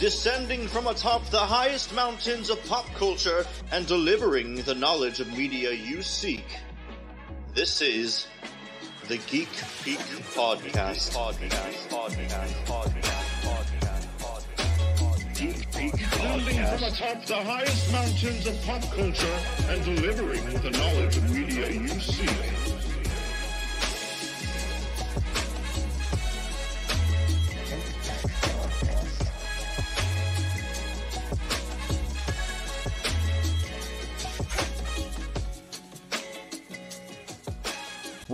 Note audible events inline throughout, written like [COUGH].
descending from atop the highest mountains of pop culture and delivering the knowledge of media you seek. This is the Geek Peak Podcast. Descending from atop the highest mountains of pop culture and delivering the knowledge of media you seek.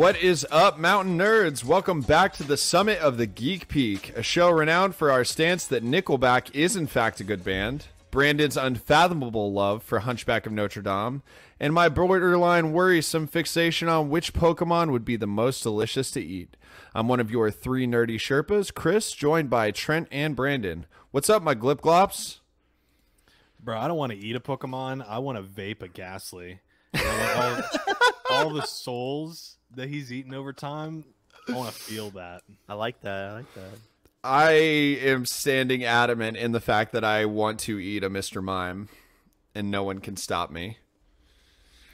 What is up, Mountain Nerds? Welcome back to the summit of the Geek Peak, a show renowned for our stance that Nickelback is in fact a good band, Brandon's unfathomable love for Hunchback of Notre Dame, and my borderline worrisome fixation on which Pokemon would be the most delicious to eat. I'm one of your three nerdy Sherpas, Chris, joined by Trent and Brandon. What's up, my Glip Glops? Bro, I don't want to eat a Pokemon. I want to vape a Gastly. all, all the souls that he's eaten over time. I want to feel that. I like that. I like that. I am standing adamant in the fact that I want to eat a Mr. Mime, and no one can stop me.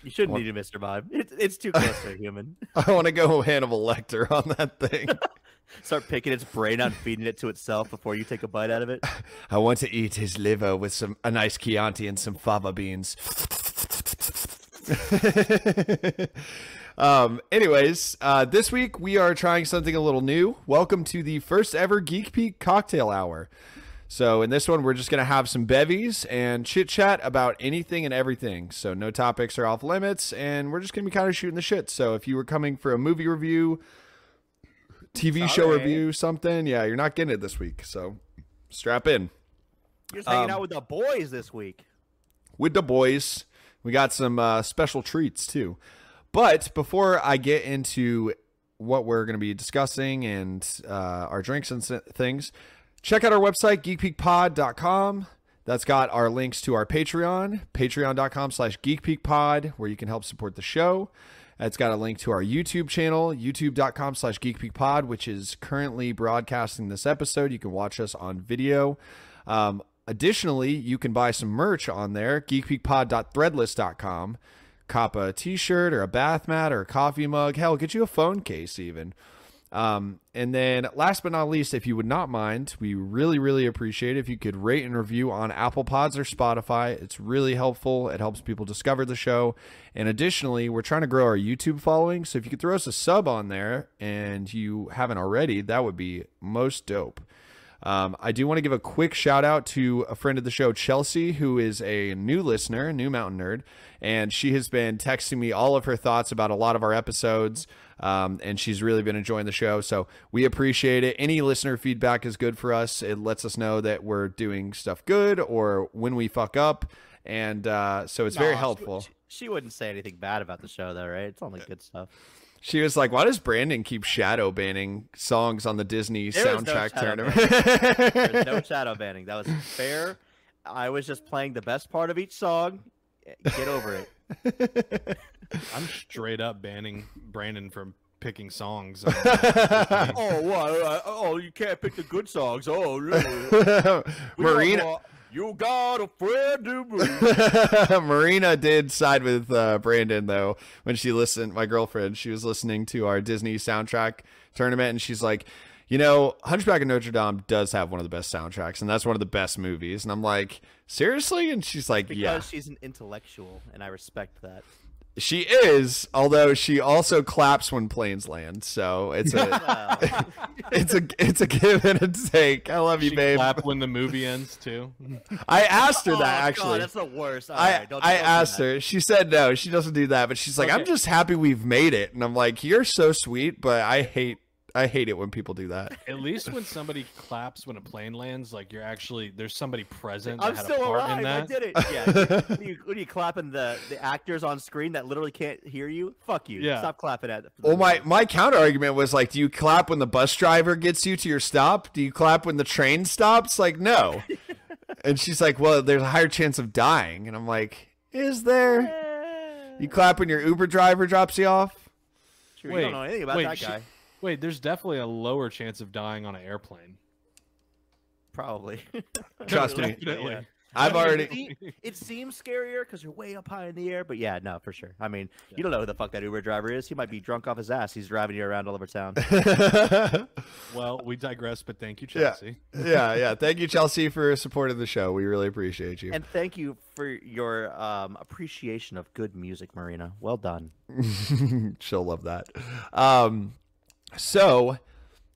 You shouldn't eat a Mr. Mime. It's, it's too close to a human. [LAUGHS] I want to go Hannibal Lecter on that thing. [LAUGHS] Start picking its brain out and feeding it to itself before you take a bite out of it. I want to eat his liver with some a nice Chianti and some fava beans. [LAUGHS] Um, anyways, uh, this week we are trying something a little new. Welcome to the first ever Geek Peak Cocktail Hour. So, in this one, we're just going to have some bevies and chit chat about anything and everything. So, no topics are off limits, and we're just going to be kind of shooting the shit. So, if you were coming for a movie review, TV Sorry. show review, something, yeah, you're not getting it this week. So, strap in. You're just hanging um, out with the boys this week. With the boys. We got some uh, special treats, too. But before I get into what we're going to be discussing and uh, our drinks and things, check out our website, geekpeakpod.com. That's got our links to our Patreon, patreon.com slash geekpeakpod, where you can help support the show. It's got a link to our YouTube channel, youtube.com slash geekpeakpod, which is currently broadcasting this episode. You can watch us on video. Um, additionally, you can buy some merch on there, geekpeakpod.threadless.com cop a t-shirt or a bath mat or a coffee mug. Hell get you a phone case even. Um, and then last but not least if you would not mind we really really appreciate if you could rate and review on apple pods or spotify. It's really helpful. It helps people discover the show. And additionally we're trying to grow our youtube following. So if you could throw us a sub on there and you haven't already that would be most dope um, I do want to give a quick shout out to a friend of the show, Chelsea, who is a new listener, new mountain nerd, and she has been texting me all of her thoughts about a lot of our episodes. Um, and she's really been enjoying the show. So we appreciate it. Any listener feedback is good for us. It lets us know that we're doing stuff good or when we fuck up. And uh, so it's no, very helpful. She, she, wouldn't say anything bad about the show, though, right? It's only good stuff. She was like, "Why does Brandon keep shadow banning songs on the Disney there soundtrack no tournament?" There's [LAUGHS] no shadow banning. That was fair. I was just playing the best part of each song. Get over it. [LAUGHS] I'm straight up banning Brandon from picking songs. [LAUGHS] oh, what? Oh, you can't pick the good songs. Oh, really? Marina. You got a friend to [LAUGHS] Marina did side with uh, Brandon though when she listened. My girlfriend, she was listening to our Disney soundtrack tournament, and she's like, "You know, Hunchback of Notre Dame does have one of the best soundtracks, and that's one of the best movies." And I'm like, "Seriously?" And she's like, because "Yeah." she's an intellectual, and I respect that. She is, although she also claps when planes land. So it's a [LAUGHS] it's a it's a give and a take. I love you, she babe. Clap when the movie ends too. [LAUGHS] I asked her that oh, actually. God, that's the worst. All I right, don't, I don't asked her. She said no. She doesn't do that. But she's like, okay. I'm just happy we've made it. And I'm like, you're so sweet, but I hate I hate it when people do that. At least when somebody claps when a plane lands, like you're actually there's somebody present I'm that had still a part alive. in I did it. [LAUGHS] Yeah. when, you, when you clapping the, the actors on screen that literally can't hear you, fuck you. Yeah. Stop clapping at. Well, my my counter argument was like, do you clap when the bus driver gets you to your stop? Do you clap when the train stops? Like, no. [LAUGHS] and she's like, well, there's a higher chance of dying, and I'm like, is there? You clap when your Uber driver drops you off? Sure, you don't know anything about wait, that she- guy. Wait, there's definitely a lower chance of dying on an airplane. Probably. [LAUGHS] Trust me. Definitely. Yeah. [LAUGHS] I've I mean, already. It, it seems scarier because you're way up high in the air, but yeah, no, for sure. I mean, you don't know who the fuck that Uber driver is. He might be drunk off his ass. He's driving you around all over town. [LAUGHS] Well, we digress, but thank you, Yeah. Chelsea. yeah, yeah. Thank you, Chelsea, for supporting the show. We really appreciate you. and thank you for your um, appreciation of good music, Marina. Well done. She'll love that. Um, so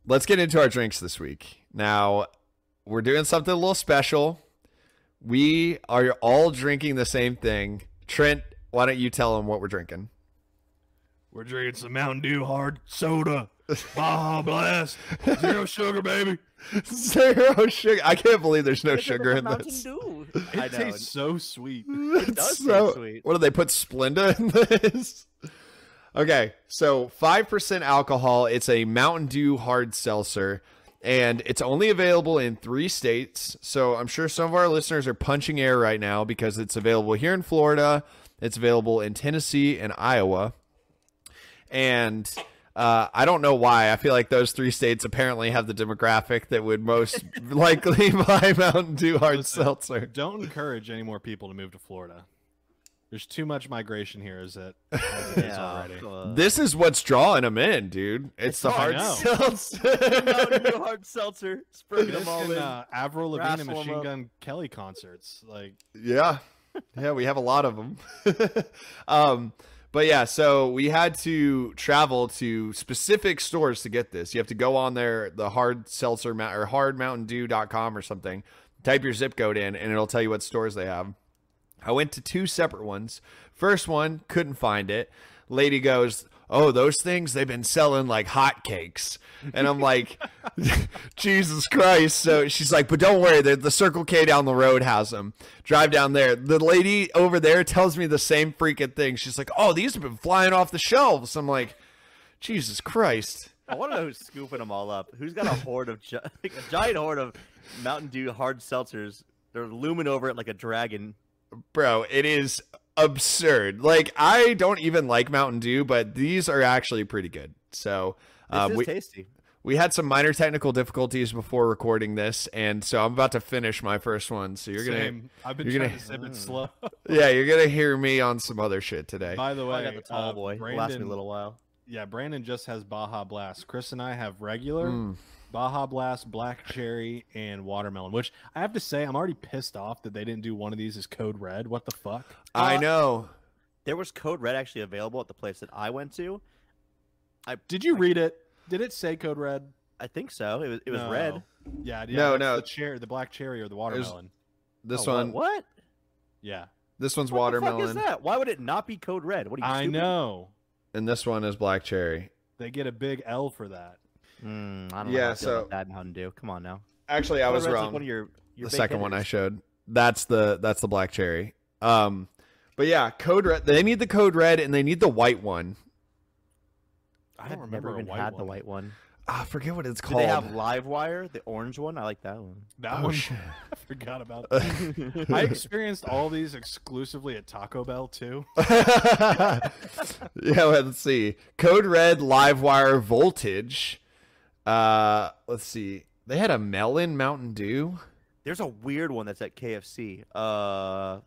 let's get into our drinks this week. Now, we're doing something a little special. We are all drinking the same thing. Trent, why don't you tell them what we're drinking? We're drinking some Mountain Dew hard soda. Baja [LAUGHS] ah, Blast. Zero sugar, baby. [LAUGHS] Zero sugar. I can't believe there's no It's sugar in Mountain this. Dew. It I know. tastes so sweet. It does taste sweet. What do they put Splenda in this? Okay, so 5% alcohol. It's a Mountain Dew hard seltzer, and it's only available in three states. So I'm sure some of our listeners are punching air right now because it's available here in Florida, it's available in Tennessee and Iowa. And uh, I don't know why. I feel like those three states apparently have the demographic that would most [LAUGHS] likely [LAUGHS] buy Mountain Dew hard Listen, seltzer. Don't encourage any more people to move to Florida. There's too much migration here, is it, [LAUGHS] it is Yeah, already. uh, This is what's drawing them in, dude. It's the [LAUGHS] hard seltzer. Mountain Dew hard seltzer. Sprinkle This them all and in. uh, Avril Lavigne and Machine. Gun Kelly concerts. Like, yeah, yeah, we have a lot of them. [LAUGHS] um, but yeah, so we had to travel to specific stores to get this. You have to go on there, the hard seltzer ma- or hardmountaindew.com or something. Type your zip code in, and it'll tell you what stores they have. I went to two separate ones. First one, couldn't find it. Lady goes, Oh, those things, they've been selling like hotcakes. And I'm like, [LAUGHS] Jesus Christ. So she's like, But don't worry, the, Circle K down the road has them. Drive down there. The lady over there tells me the same freaking thing. She's like, Oh, these have been flying off the shelves. I'm like, Jesus Christ. I want to know who's scooping them all up. Who's got a hoard of [LAUGHS] like a giant horde of Mountain Dew hard seltzers? They're looming over it like a dragon. Bro, it is absurd. Like, I don't even like Mountain Dew, but these are actually pretty good. So, This um, is we, tasty. we had some minor technical difficulties before recording this, and so I'm about to finish my first one. So you're gonna. I've been you're trying gonna- to sip it slow. [LAUGHS] yeah, you're gonna hear me on some other shit today. By the way, I got the tall uh, boy. Brandon, Last me a little while. Yeah, Brandon just has Baja Blast. Chris and I have regular Mm. Baja Blast, Black Cherry, and Watermelon. Which I have to say, I'm already pissed off that they didn't do one of these as Code Red. What the fuck? I Uh, know. There was Code Red actually available at the place that I went to. I did you read it? Did it say Code Red? I think so. It was it was No. red. Yeah, yeah. No, no. The cherry, the black cherry, or the watermelon. This Oh, what- one, What? Yeah, this one's What watermelon, is that? Why would it not be Code Red? What are you? I stupid? know. and this one is black cherry. They get a big L for that. Mm, I don't. Yeah, how I feel so- that Mountain Dew. Come on now. Actually, I was wrong. Like one of your, your the big second one I showed. That's the that's the black cherry. Um, but yeah, code red. They need the code red, and they need the white one. I I've don't remember never a even had one. the white one. Ah, I forget what it's Do called. they have Live Wire, the orange one? I like that one. That Oh, one, shit. [LAUGHS] I forgot about. [LAUGHS] That. I experienced all these exclusively at Taco Bell too. [LAUGHS] yeah, let's see. Code Red, Livewire, Voltage. Uh, let's see. They had a melon Mountain Dew. There's a weird one that's at KFC. Uh,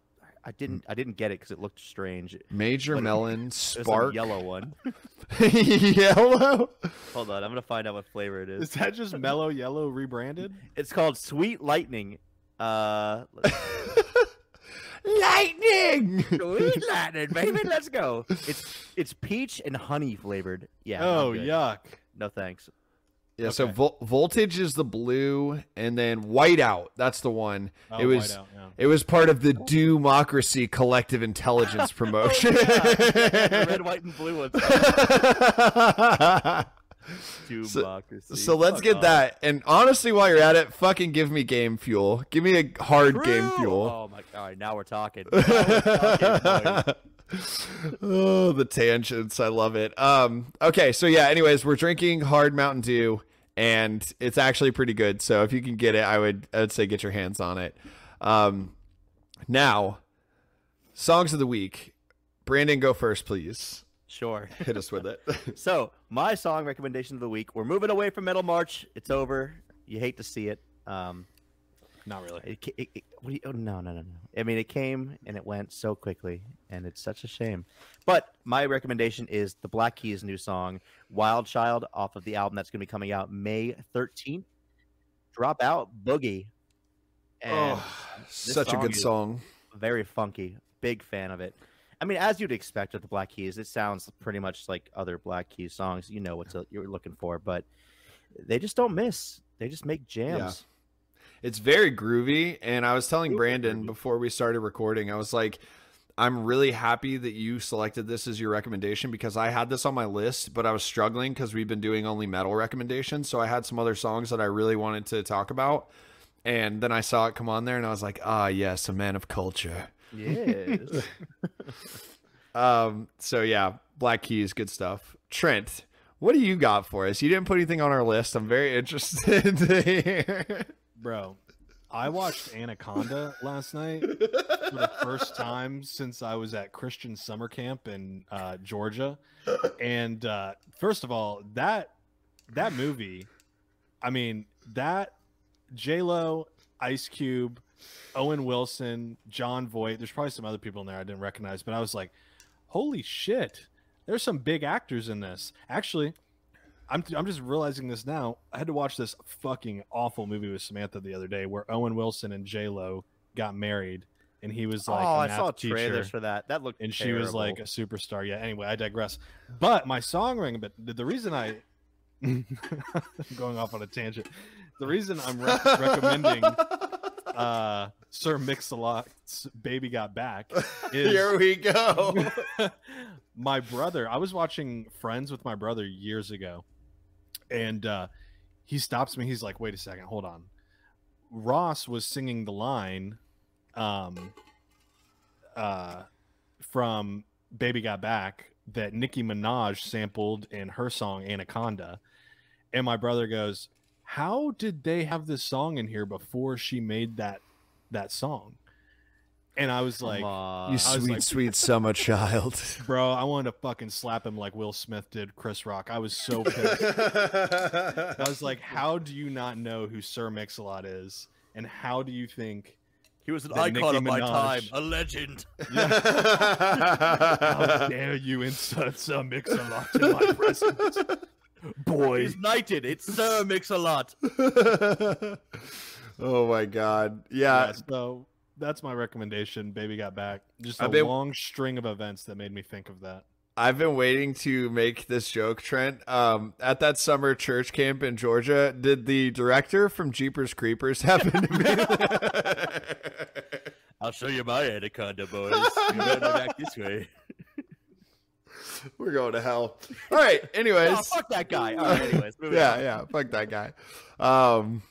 I didn't I didn't get it because it looked strange. Major What- Melon [LAUGHS] There's Spark. a yellow one. [LAUGHS] [LAUGHS] Yellow. Hold on, I'm gonna find out what flavor it Is is. that just Mellow Yellow rebranded? It's called Sweet Lightning. Uh, Lightning. Sweet Lightning, baby, let's go. It's it's peach and honey flavored. Yeah. Oh yuck! No thanks. Yeah, so vol- voltage is the blue, and then whiteout. That's the one. Oh, it was. yeah. It was part of the Dewmocracy Collective Intelligence [LAUGHS] promotion. Oh, yeah. Red, [LAUGHS] white, and blue ones. [LAUGHS] Dewmocracy. So let's Fuck get off. that. And honestly, while you're at it, fucking give me game fuel. Give me a hard game fuel. Oh my god! Now we're talking. Now we're talking. Oh, the tangents. I love it. Um, okay, so yeah, anyways, we're drinking hard Mountain Dew and it's actually pretty good. So if you can get it, I would I would say get your hands on it. Um, now, songs of the week. Brandon, go first, please. Sure. [LAUGHS] Hit us with it. [LAUGHS] So my song recommendation of the week. We're moving away from Metal March. It's over. You hate to see it. Um, Not really. it, it, it, what you, oh, no, no, no, no. I mean, it came and it went so quickly, and it's such a shame. But my recommendation is the Black Keys' new song, "Wild Child," off of the album that's going to be coming out May 13th. Dropout Boogie. And oh, such a good song. very funky. Big fan of it. I mean, as you'd expect with the Black Keys, it sounds pretty much like other Black Keys songs. You know what you're looking for, but they just don't miss. They just make jams. It's very groovy. And I was telling Super Brandon groovy. before we started recording, I was like, I'm really happy that you selected this as your recommendation because I had this on my list, but I was struggling because we've been doing only metal recommendations. So I had some other songs that I really wanted to talk about. And then I saw it come on there and I was like, ah, yes, a man of culture. Yes. [LAUGHS] Um, so yeah, Black Keys, good stuff. Trent, what do you got for us? You didn't put anything on our list. I'm very interested [LAUGHS] to hear. Bro, I watched Anaconda last night for the first [LAUGHS] time since I was at Christian summer camp in uh, Georgia. And uh, first of all, that that movie, I mean, that J Lo, Ice Cube, Owen Wilson, Jon Voight. There's probably some other people in there I didn't recognize, but I was like, holy shit! There's some big actors in this. Actually, I'm I'm just realizing this now. I had to watch this fucking awful movie with Samantha the other day where Owen Wilson and J Lo got married, and he was like, oh, a I saw trailers for that. That looked and she was like a superstar. Yeah. Anyway, I digress. But my song ring, but the, the reason I [LAUGHS] I'm going off on a tangent. The reason I'm re- recommending [LAUGHS] uh, Sir Mix-a-Lot's "Baby Got Back" [LAUGHS] is Here we go. my brother i was watching friends with my brother years ago and uh he stops me. He's like wait a second hold on. Ross was singing the line um uh from baby got back that nicki minaj sampled in her song anaconda. And my brother goes how did they have this song in here before she made that that song and i was like Come you was sweet, like- sweet summer [LAUGHS] child. Bro, I wanted to fucking slap him like Will Smith did Chris Rock. I was so [LAUGHS] pissed. I was like, how do you not know who Sir Mix-a-Lot is? And how do you think he was an icon Nicki of my Minaj- time, a legend. [LAUGHS] how dare you insert Sir Mix-a-Lot in my presence? Boy. He's knighted. It's Sir Mix-a-Lot. oh my god. Yeah. Yeah, so that's my recommendation. Baby got back. Just a I've been- long string of events that made me think of that. I've been waiting to make this joke, Trent. Um, at that summer church camp in Georgia, did the director from Jeepers Creepers [LAUGHS] happen to be? I'll show you my anaconda, boys. You better back this way. We're going to hell. All right. [LAUGHS] Anyways. Oh, fuck that guy. All right, anyways. moving yeah, on. yeah. Fuck that guy. Um,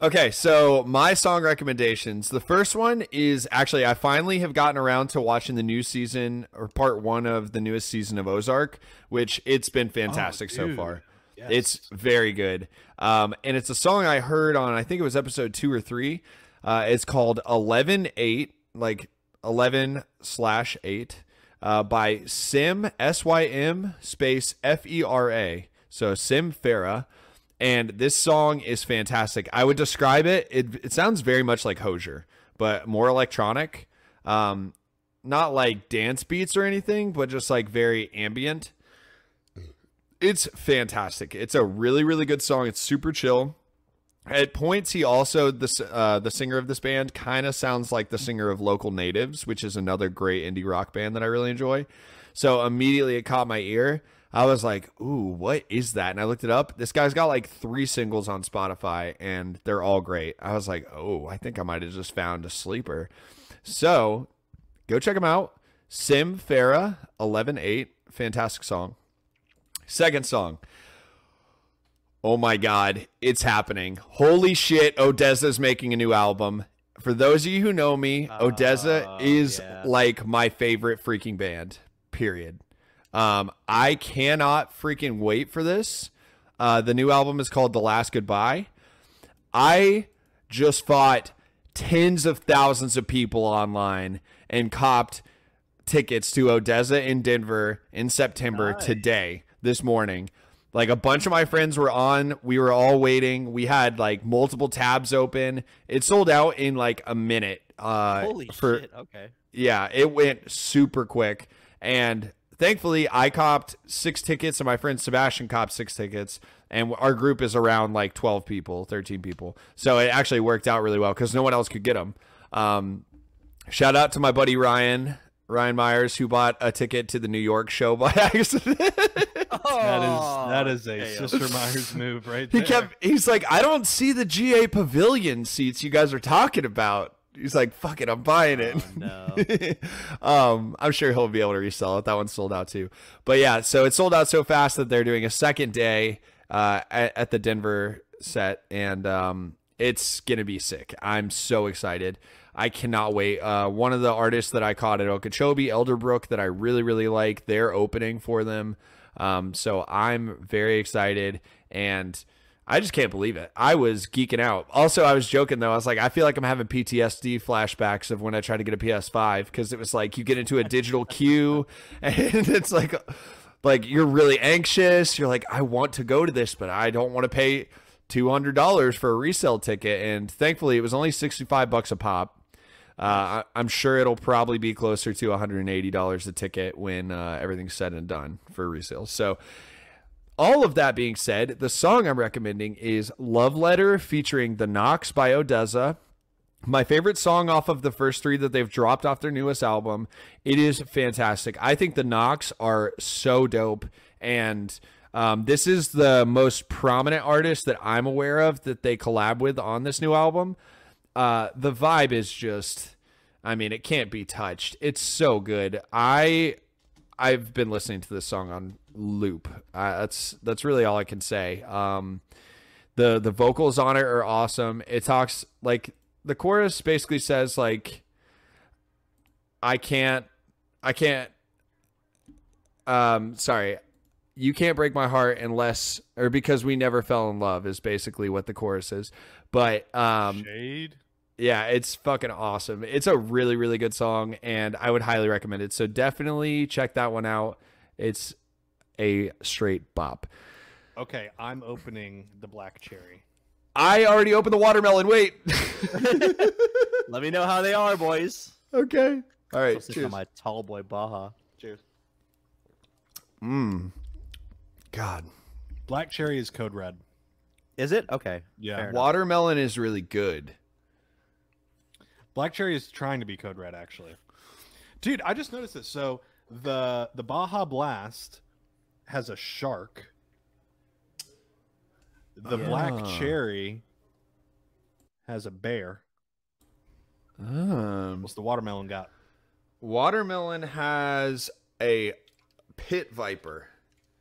okay, so my song recommendations. The first one is actually I finally have gotten around to watching the new season or part one of the newest season of Ozark, which it's been fantastic so far. Yes. It's very good. Um, and it's a song I heard on I think it was episode two or three. Uh, it's called Eleven Eight, like eleven slash eight, uh, by Sym S Y M space F E R A. So Sym Fera. And this song is fantastic. I would describe it. It, it sounds very much like Hozier, but more electronic. Um, not like dance beats or anything, but just like very ambient. It's fantastic. It's a really, really good song. It's super chill. At points, he also the uh, the singer of this band kind of sounds like the singer of Local Natives, which is another great indie rock band that I really enjoy. So immediately it caught my ear. I was like, "Ooh, what is that?" And I looked it up. This guy's got like three singles on Spotify, and they're all great. I was like, "Oh, I think I might have just found a sleeper." So go check him out. Sym Fera, eleven eight, fantastic song. Second song. Oh my god, it's happening. Holy shit, Odesza's making a new album. For those of you who know me, Odesza Oh, is yeah. like my favorite freaking band. Period. Um, I cannot freaking wait for this. Uh, the new album is called The Last Goodbye. I just fought tens of thousands of people online and copped tickets to Odesza in Denver in September Nice. today, this morning. Like a bunch of my friends were on, we were all waiting. We had like multiple tabs open. It sold out in like a minute. Uh, Holy for, shit! Okay. yeah, it went super quick. And thankfully, I copped six tickets, and my friend Sebastian copped six tickets. And our group is around like 12 people, 13 people. So it actually worked out really well because no one else could get them. Um, shout out to my buddy Ryan, Ryan Myers, who bought a ticket to the New York show by [LAUGHS] accident. That is that is a Chaos. Sister Myers move right there. he kept, he's like, I don't see the GA pavilion seats you guys are talking about. He's like, fuck it, I'm buying it. Oh, no. [LAUGHS] um, I'm sure he'll be able to resell it. That one's sold out too. But yeah, so it sold out so fast that they're doing a second day uh, at, at the Denver set, and um, it's gonna be sick. I'm so excited. I cannot wait. Uh, one of the artists that I caught at Okeechobee, Elderbrook, that I really really like, they're opening for them. Um, so I'm very excited and. I just can't believe it. I was geeking out. Also, I was joking though. I was like, I feel like I'm having PTSD flashbacks of when I tried to get a PS5 because it was like you get into a digital [LAUGHS] queue and it's like, like you're really anxious. You're like, I want to go to this, but I don't want to pay two hundred dollars for a resale ticket. And thankfully, it was only sixty five bucks a pop. Uh, I, I'm sure it'll probably be closer to 180 dollars a ticket when uh, everything's said and done for resale. So all of that being said, the song I'm recommending is Love Letter featuring The Knocks by Odesza. My favorite song off of the first three that they've dropped off their newest album. It is fantastic. I think the Knocks are so dope. And um, this is the most prominent artist that I'm aware of that they collab with on this new album. Uh, the vibe is just, I mean, it can't be touched. It's so good. I I've been listening to this song on loop. Uh, that's that's really all I can say. Um, the the vocals on it are awesome. It talks like the chorus basically says like I can't I can't um sorry you can't break my heart unless or because we never fell in love is basically what the chorus is. But um Shade. Yeah, it's fucking awesome. It's a really, really good song, and I would highly recommend it. So definitely check that one out. It's a straight bop. Okay, I'm opening the black cherry. I already opened the watermelon. Wait. [LAUGHS] Let me know how they are, boys. okay. All right. Especially Cheers. my tall boy Baja. Cheers. Mm. God. Black cherry is code red. Is it okay? Yeah. Watermelon is really good. Black cherry is trying to be code red, actually. Dude, I just noticed this. So the the Baja Blast has a shark. The black Ah. cherry has a bear. Um, What's the watermelon got? watermelon has a pit viper.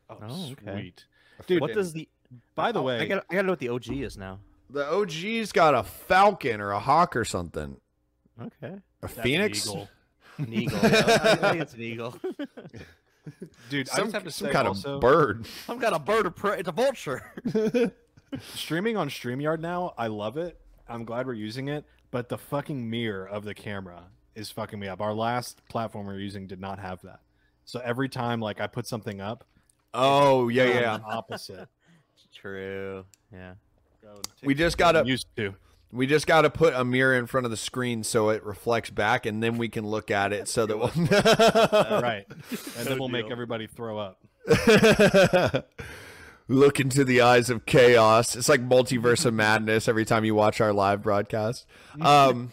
Oh, Oh, okay. sweet. Dude, what does the? by the Oh, way, I gotta, I gotta know what the OG is now. The OG's got a falcon or a hawk or something. Okay, A that's an phoenix. eagle. [LAUGHS] an eagle. yeah, I think it's an eagle. [LAUGHS] Dude, I Some, just have to some say kind also, of bird. [LAUGHS] I've got a bird of prey. It's a vulture. streaming on StreamYard now, I love it. I'm glad we're using it, but the fucking mirror of the camera is fucking me up. Our last platform we are using did not have that. So every time like I put something up, Oh yeah, yeah. opposite. True. Yeah. We just gotta used to. We just gotta put a mirror in front of the screen so it reflects back, and then we can look at it so that we'll [LAUGHS] right. [LAUGHS] And then we'll make everybody throw up. [LAUGHS] look into the eyes of chaos. It's like multiverse of madness every time you watch our live broadcast. Um,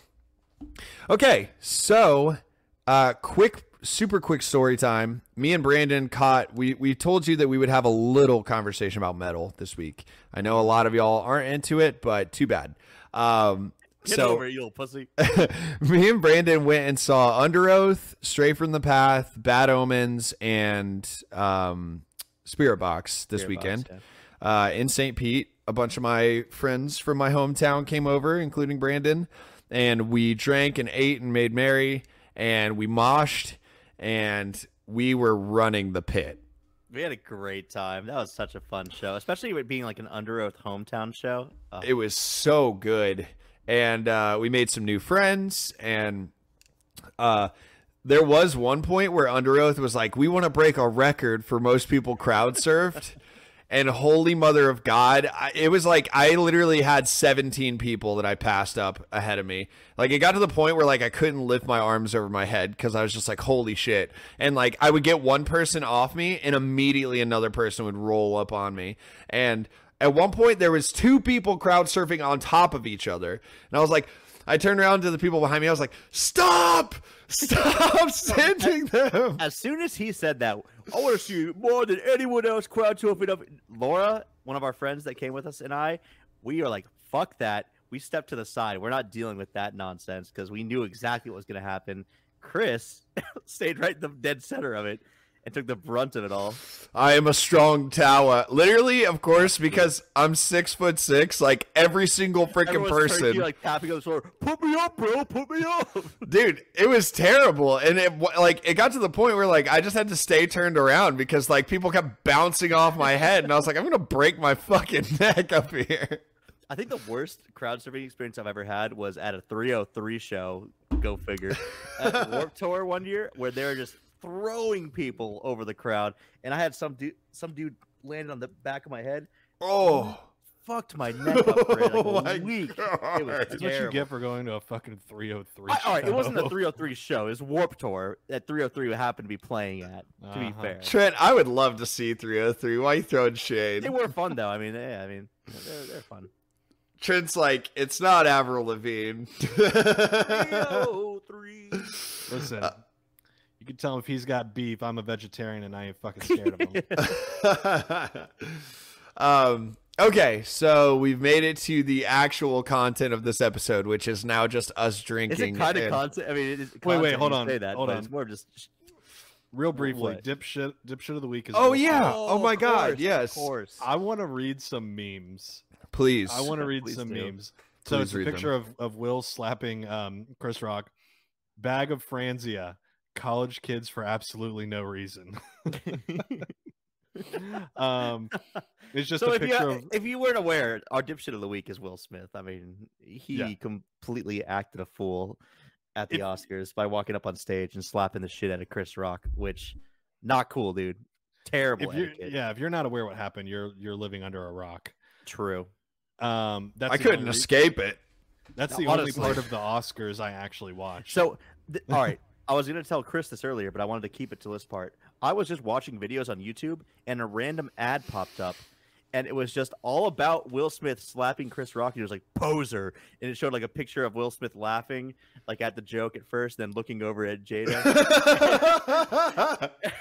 okay, so uh, quick, super quick story time. Me and Brandon caught. We we told you that we would have a little conversation about metal this week. I know a lot of y'all aren't into it, but too bad. Um, Get so over it, you pussy. [LAUGHS] me and Brandon went and saw Underoath, Stray from the Path, Bad Omens, and um, Spiritbox this Spiritbox, weekend. yeah. uh, in St. Pete. A bunch of my friends from my hometown came over, including Brandon, and we drank and ate and made merry, and we moshed, and we were running the pit. We had a great time. That was such a fun show, especially with being like an underoath hometown show. Oh, It was so good, and uh, we made some new friends, and uh, there was one point where Underoath was like, "We want to break a record for most people crowd surfed." And holy mother of God, I, it was like I literally had 17 people that I passed up ahead of me. Like it got to the point where like I couldn't lift my arms over my head because I was just like, holy shit. And like I would get one person off me and immediately another person would roll up on me. And at one point there was two people crowd surfing on top of each other. And I was like, I turned around to the people behind me. I was like, stop, stop [LAUGHS] sending them. As soon as he said that, I want to see more than anyone else crowd surfing up. Laura, one of our friends that came with us, and I, we are like, fuck that. We stepped to the side. We're not dealing with that nonsense because we knew exactly what was going to happen. Chris [LAUGHS] stayed right in the dead center of it and took the brunt of it all. I am a strong tower. Literally, of course, because I'm six foot six. Like every single freaking Everyone's turning to person, you, like tapping on the floor, Put me up, bro. Put me up. [LAUGHS] dude. It was terrible, and it like it got to the point where like I just had to stay turned around because like people kept bouncing off my head, and I was like, I'm gonna break my fucking [LAUGHS] neck up here. I think the worst crowd surfing experience I've ever had was at a 303 show. Go figure. at Warp Tour one year, where they were just throwing people over the crowd, and I had some dude, some dude landed on the back of my head, Oh, fucked my neck up for like [LAUGHS] Oh a my week. It was God. That's what you get for going to a fucking 303. I- all right, it wasn't a 303 show. It was Warp Tour that 303 happened to be playing at. To be Uh-huh. fair, Trent, I would love to see 303. Why you throwing shade? they were fun though. I mean, yeah, I mean, they're, they're fun. Trent's like, it's not Avril Lavigne. [LAUGHS] 303. Listen, Uh, you can tell him if he's got beef. I'm a vegetarian and I ain't fucking [LAUGHS] scared of him. [LAUGHS] um okay so we've made it to the actual content of this episode which is now just us drinking. Is it drinking kind of and- concept? I mean, it is wait, content when hold on, Say that, hold on. It's more of just Real briefly, What? dipshit, dipshit of the week is. oh yeah Smith. oh, my god course, yes Of course. I want to read some memes. please I want to read Please some do. memes. So Please it's a read them. picture of, of Will slapping um, Chris Rock. Bag of Franzia. College kids for absolutely no reason. [LAUGHS] um, it's just so a if you, of if you weren't aware, our dipshit of the week is Will Smith. I mean, he Yeah. completely acted a fool at the If- Oscars by walking up on stage and slapping the shit out of Chris Rock, which not cool, dude. Terrible if yeah if you're not aware what happened you're you're living under a rock True. um that's i couldn't only, escape it that's the only part of the oscars i actually watched So, th- all right. [LAUGHS] I was going to tell Chris this earlier, but I wanted to keep it to this part. I was just watching videos on YouTube, and a random ad popped up, and it was just all about Will Smith slapping Chris Rock. And it was like poser, and it showed like a picture of Will Smith laughing, like at the joke at first, then looking over at Jada,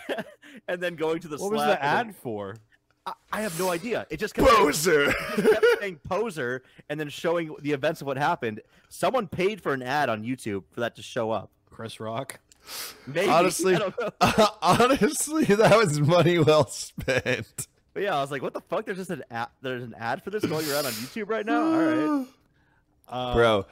[LAUGHS] [LAUGHS] and then going to the what was the then- ad for I, I have no idea. It just kept saying- poser it kept saying [LAUGHS] poser, and then showing the events of what happened. Someone paid for an ad on YouTube for that to show up. Chris rock Maybe Honestly- [LAUGHS] I don't know. [LAUGHS] honestly that was money well spent But yeah, I was like, what the fuck? There's just an ad, there's an ad for this going around on YouTube right now. All right. uh, [SIGHS] bro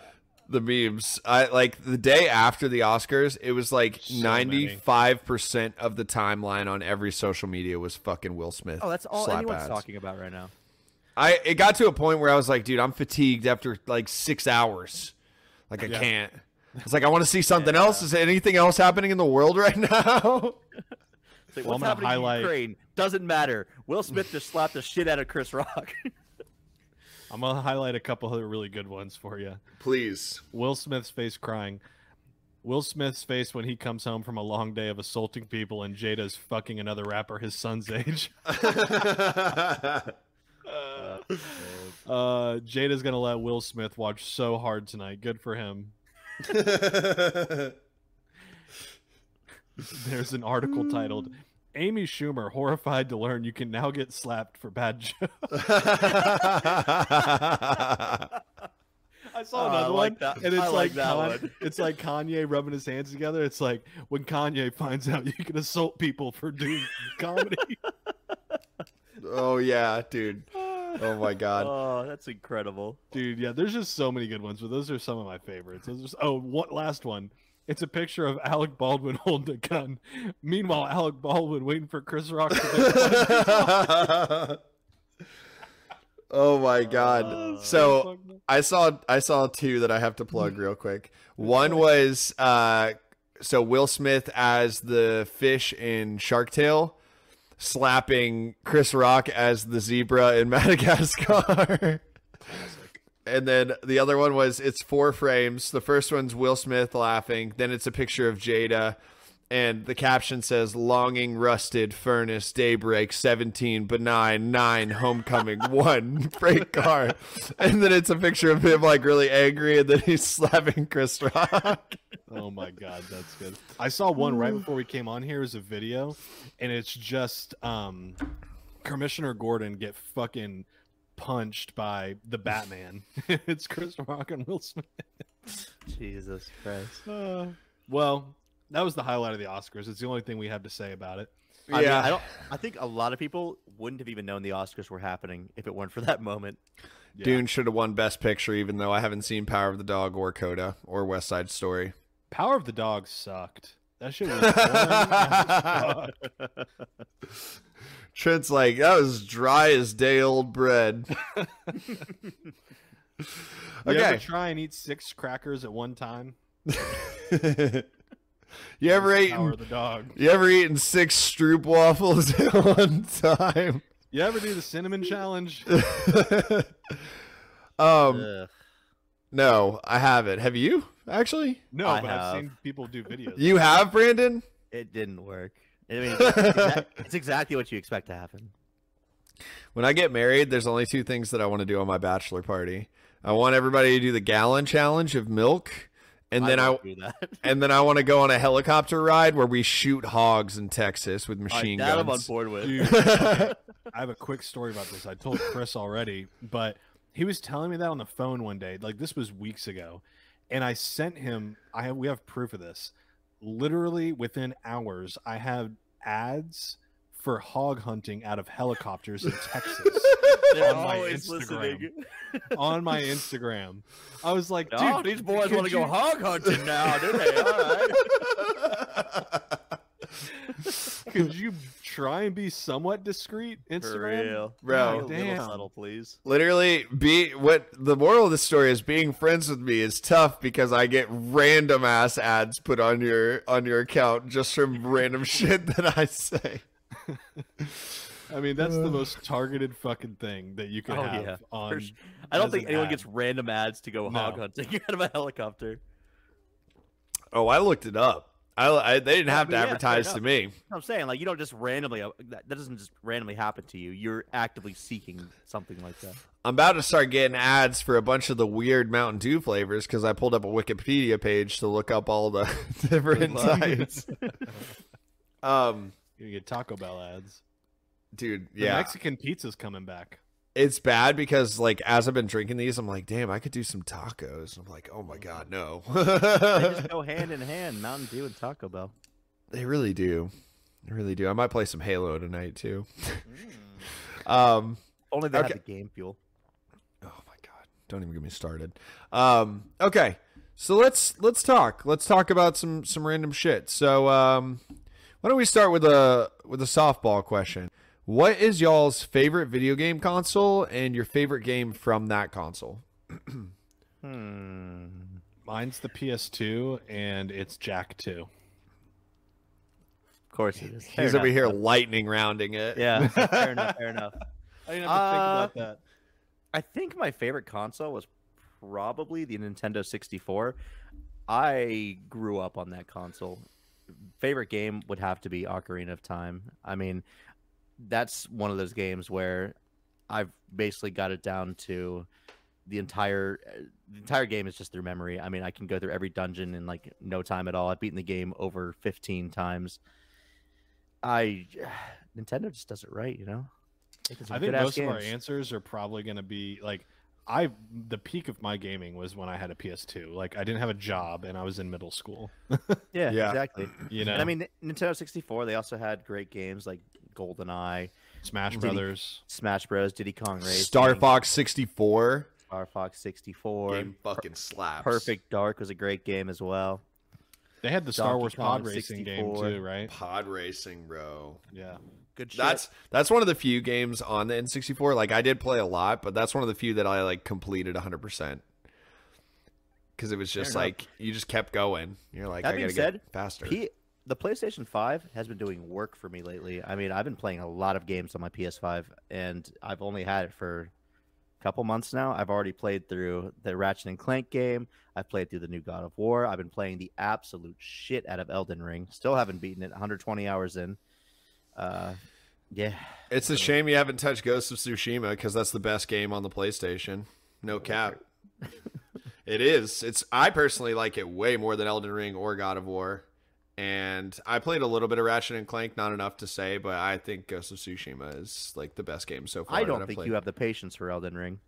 the memes i like the day after the oscars it was like So 95% of the timeline on every social media was fucking will smith Oh, that's all slap anyone's ads. talking about right now. I it got to a point where I was like, dude, I'm fatigued after like six hours. Like I Yeah. can't. It's like I want to see something else. Is there anything else happening in the world right [LAUGHS] now? It's like, Well, what's gonna happening highlight- in Ukraine? Doesn't matter. Will Smith just slapped the shit out of Chris Rock. [LAUGHS] i'm gonna highlight a couple of really good ones for you Please. will smith's face crying will smith's face when he comes home from a long day of assaulting people and jada's fucking another rapper his son's [LAUGHS] age uh jada's gonna let will smith watch so hard tonight good for him [LAUGHS] There's an article titled [LAUGHS] Amy Schumer horrified to learn you can now get slapped for bad jokes. [LAUGHS] I saw Oh, I another like one, that- and it's I like, like that Con- one. it's like Kanye rubbing his hands together. It's like when Kanye finds out you can assault people for doing comedy. Oh yeah, dude. Oh my god. [LAUGHS] Oh, that's incredible. Dude, yeah, there's just so many good ones, but those are some of my favorites. Those are, s- oh, what last one? It's a picture of Alec Baldwin [LAUGHS] holding a gun. Meanwhile, Alec Baldwin waiting for Chris Rock to make fun. [LAUGHS] oh my god. Uh, so. I saw I saw two that I have to plug real quick. One was uh so Will Smith as the fish in Shark Tale slapping Chris Rock as the zebra in [LAUGHS] Madagascar. and then the other one was it's four frames. The first one's Will Smith laughing, then it's a picture of Jada and the caption says longing rusted furnace daybreak 17 benign 9 homecoming [LAUGHS] 1 freight car and then it's a picture of him like really angry and then he's [LAUGHS] slapping chris rock Oh my god, that's good. I saw one right before we came on here as a video, and it's just um Commissioner Gordon get fucking punched by the Batman. [LAUGHS] it's Chris Rock and Will Smith. Jesus Christ. Uh, well, that was the highlight of the Oscars. It's the only thing we have to say about it. I mean, yeah I don't. I think a lot of people wouldn't have even known the Oscars were happening if it weren't for that moment. Yeah. dune should have won best picture even though i haven't seen power of the dog or coda or west side story Power of the Dog sucked. That shit was [LAUGHS] boring trent's like that was dry as day old bread [LAUGHS] [LAUGHS] You ever okay try and eat six crackers at one time? You ever Power eaten the Dog. you ever eaten six stroop waffles [LAUGHS] at one time You ever do the cinnamon challenge? [LAUGHS] um Ugh. no i haven't have you actually No, I but I've seen people do videos. you have brandon It didn't work. I mean, [LAUGHS] it's, exac- it's exactly what you expect to happen. when i get married there's only two things that i want to do on my bachelor party i want everybody to do the gallon challenge of milk [LAUGHS] [LAUGHS] and then i won't do that. and then i want to go on a helicopter ride where we shoot hogs in texas with All right, machine that I'm on guns board with. Dude, okay, [LAUGHS] I have a quick story about this. I told Chris already, but he was telling me that on the phone one day. Like this was weeks ago, and I sent him. I have we have proof of this. Literally within hours, I have ads for hog hunting out of helicopters in Texas [LAUGHS] They're on my Instagram. listening. on my Instagram. I was like, dude, oh, these boys want to go hog hunting now, do they? All right. [LAUGHS] Could you try and be somewhat discreet, For Instagram? real. Bro. Be a little Damn. subtle, please. literally be what the moral of the story is being friends with me is tough because i get random ass ads put on your on your account just from random [LAUGHS] shit that i say [LAUGHS] I mean, that's the most targeted fucking thing that you can Oh, have yeah, on. sure. I don't think an anyone ad. gets random ads to go hog hunting [LAUGHS] out of a helicopter. oh i looked it up i, I they didn't Yeah, have but to yeah, advertise to me I'm saying, like, you don't just randomly, uh, that, that doesn't just randomly happen to you. You're actively seeking something like that. i'm about to start getting ads for a bunch of the weird mountain dew flavors because i pulled up a wikipedia page to look up all the [LAUGHS] different luck. types um You get Taco Bell ads. dude The yeah Mexican pizza's coming back. it's bad because like as I've been drinking these, I'm like, damn, I could do some tacos. I'm like, oh my god, no. [LAUGHS] They just go [LAUGHS] hand in hand, Mountain Dew and Taco Bell. they really do, they really do. I might play some Halo tonight too. [LAUGHS] um, Only they Okay. have the game fuel. oh my god, don't even get me started. Um, okay, so let's let's talk. Let's talk about some some random shit. So um, why don't we start with a with a softball question? What is y'all's favorite video game console and your favorite game from that console? [CLEARS THROAT] Hmm. Mine's the PS2, and it's Jak 2. Of course it is. Fair He's over enough. here lightning rounding it. Yeah, fair [LAUGHS] enough. Fair enough. I didn't have to think about to think about I think my favorite console was probably the Nintendo 64. I grew up on that console. Favorite game would have to be Ocarina of Time. I mean, that's one of those games where I've basically got it down to the entire the entire game is just through memory. I mean, I can go through every dungeon in like no time at all. I've beaten the game over 15 times. I [SIGHS] Nintendo just does it right, you know. Making that. some I think most of our answers are probably going to be like I. The peak of my gaming was when I had a PS2. Like I didn't have a job and I was in middle school. [LAUGHS] Yeah, Yeah. exactly. You know, And I mean, Nintendo 64, they also had great games like GoldenEye. Smash Diddy- Brothers. Smash Bros, Diddy Kong Racing, Star Fox 64 Star Fox 64. game fucking slaps. Perfect Dark was a great game as well. They had the Star Donkey Wars Kong pod racing game too, right? pod racing, bro. Yeah. Good shit. That's that's one of the few games on the N64. Like I did play a lot, but that's one of the few that I like completed 100%. Cuz it was just like you just kept going. You're like That I being got to said, get faster. P- the PlayStation 5 has been doing work for me lately. I mean, I've been playing a lot of games on my PS5, and I've only had it for a couple months now. I've already played through the Ratchet and Clank game. I've played through the new God of War. I've been playing the absolute shit out of Elden Ring. Still haven't beaten it. 120 hours in. Uh, yeah, It's a shame you haven't touched Ghost of Tsushima because that's the best game on the PlayStation. No cap. [LAUGHS] it is. It's. I personally like it way more than Elden Ring or God of War. And I played a little bit of Ratchet and Clank, not enough to say, but I think Ghost of Tsushima is like the best game so far. I don't think played. you have the patience for Elden Ring.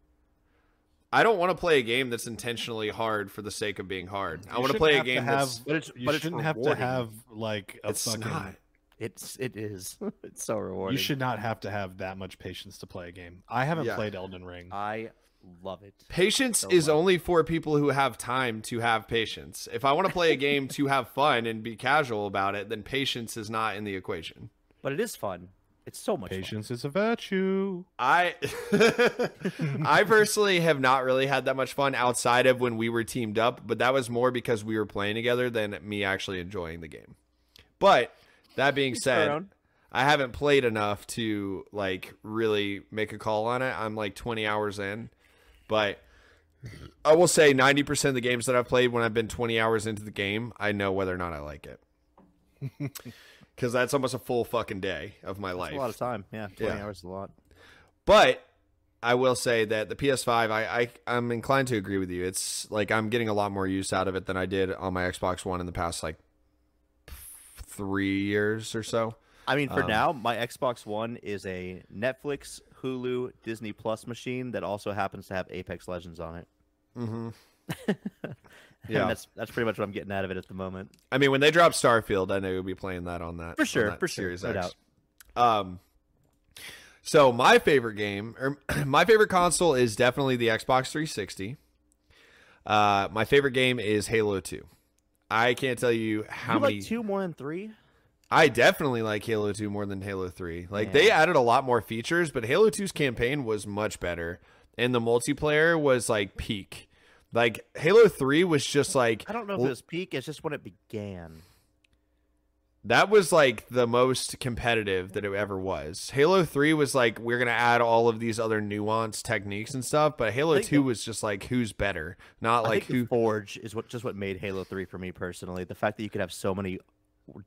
I don't want to play a game that's intentionally hard for the sake of being hard. I want to play a have to game have- that's. But it's You but it's shouldn't have to have like a It's fucking. not. It's it is. [LAUGHS] it's so rewarding. You should not have to have that much patience to play a game. I haven't Yeah. played Elden Ring. I love it. Patience So is much. only for people who have time to have patience. If I want to play a game to have fun and be casual about it, then patience is not in the equation. But it is fun. It's so much fun. Patience is a virtue. I [LAUGHS] I personally have not really had that much fun outside of when we were teamed up, but that was more because we were playing together than me actually enjoying the game. But that being said. I haven't played enough to like really make a call on it. I'm like 20 hours in, but I will say 90% of the games that I've played when I've been 20 hours into the game, I know whether or not I like it. [LAUGHS] Cuz that's almost a full fucking day of my It's life. a lot of time. Yeah, 20 Yeah. hours is a lot. But I will say that the PS5, I, I I'm inclined to agree with you. It's like I'm getting a lot more use out of it than I did on my Xbox One in the past like three years or so. I mean, for Um, now, my Xbox One is a Netflix, Hulu, Disney Plus machine that also happens to have Apex Legends on it. Mm-hmm. [LAUGHS] And Yeah. that's that's pretty much what I'm getting out of it at the moment. I mean, when they drop Starfield, I know you'll be playing that on that For sure, that for sure, no X. Um, so my favorite game or [CLEARS THROAT] my favorite console is definitely the Xbox 360. Uh, my favorite game is Halo 2. I can't tell you how you many. like two more than three? I definitely like Halo 2 more than Halo 3. Like Yeah. they added a lot more features, but Halo 2's campaign was much better and the multiplayer was like peak. Like Halo 3 was just like I don't know if it was peak. It's just when it began. That was like the most competitive that it ever was. Halo 3 was like we're going to add all of these other nuanced techniques and stuff, but Halo 2 the- was just like who's better, not I like who Forge is what just what made Halo Three for me personally. The fact that you could have so many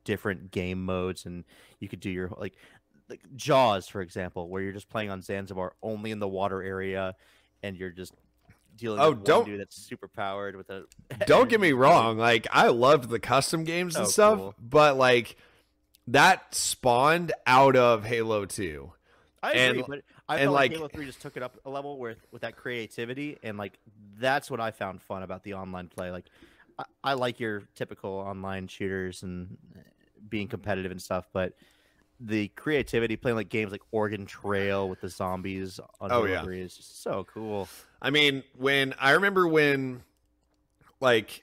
different game modes and you could do your like, like Jaws, for example, where you're just playing on Zanzibar only in the water area, and you're just dealing. Oh, with don't- dude that's super powered with a. [LAUGHS] don't get me wrong like i loved the custom games and So stuff cool. but like that spawned out of halo 2 I And- agree, but I and, felt like, like- Halo Three just took it up a level with with that creativity, and like that's what I found fun about the online play. Like, I, I like your typical online shooters and being competitive and stuff, but the creativity playing like games like Oregon Trail with the zombies on Oh, yeah. 3 is just so cool. i mean when i remember when like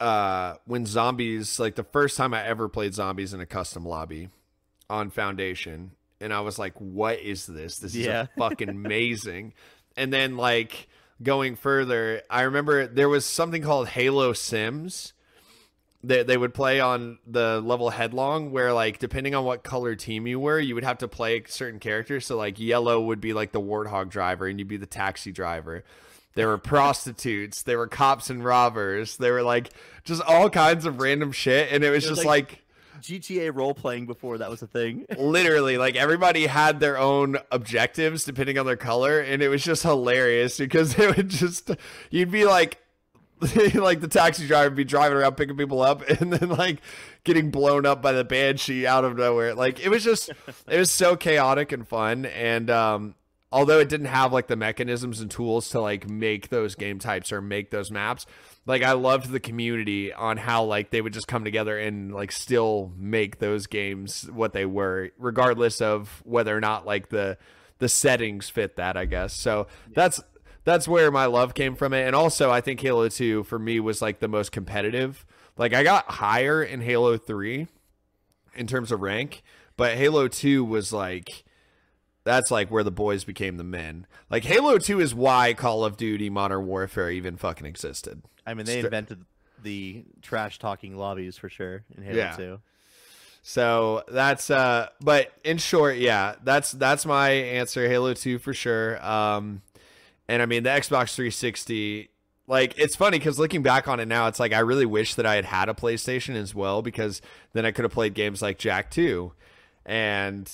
uh when zombies like the first time i ever played zombies in a custom lobby on foundation and i was like what is this this Yeah. is [LAUGHS] fucking amazing and then like going further i remember there was something called halo sims that they would play on the level headlong where like depending on what color team you were you would have to play certain characters. So like yellow would be like the warthog driver and you'd be the taxi driver. There were prostitutes. There were cops and robbers. There were like just all kinds of random shit. And it was It was just like- like GTA role playing before that was a thing. [LAUGHS] literally like everybody had their own objectives depending on their color. And it was just hilarious because [LAUGHS] it would just you'd be like [LAUGHS] like the taxi driver be driving around picking people up [LAUGHS] and then like getting blown up by the banshee out of nowhere. Like it was just it was so chaotic and fun. And um although it didn't have like the mechanisms and tools to like make those game types or make those maps, like I loved the community on how like they would just come together and like still make those games what they were, regardless of whether or not like the the settings fit that, I guess. So that's that's where my love came from it. And also I think Halo 2 for me was like the most competitive. Like I got higher in Halo 3 in terms of rank, but Halo 2 was like that's like where the boys became the men. Like Halo 2 is why Call of Duty Modern Warfare even fucking existed. I mean, they Stri- invented the trash talking lobbies for sure in Halo Yeah. 2. So that's uh but in short, yeah, that's that's my answer Halo 2 for sure. Um and I mean the Xbox 360 like it's funny cuz looking back on it now it's like I really wish that I had had a PlayStation as well because then I could have played games like Jak 2 and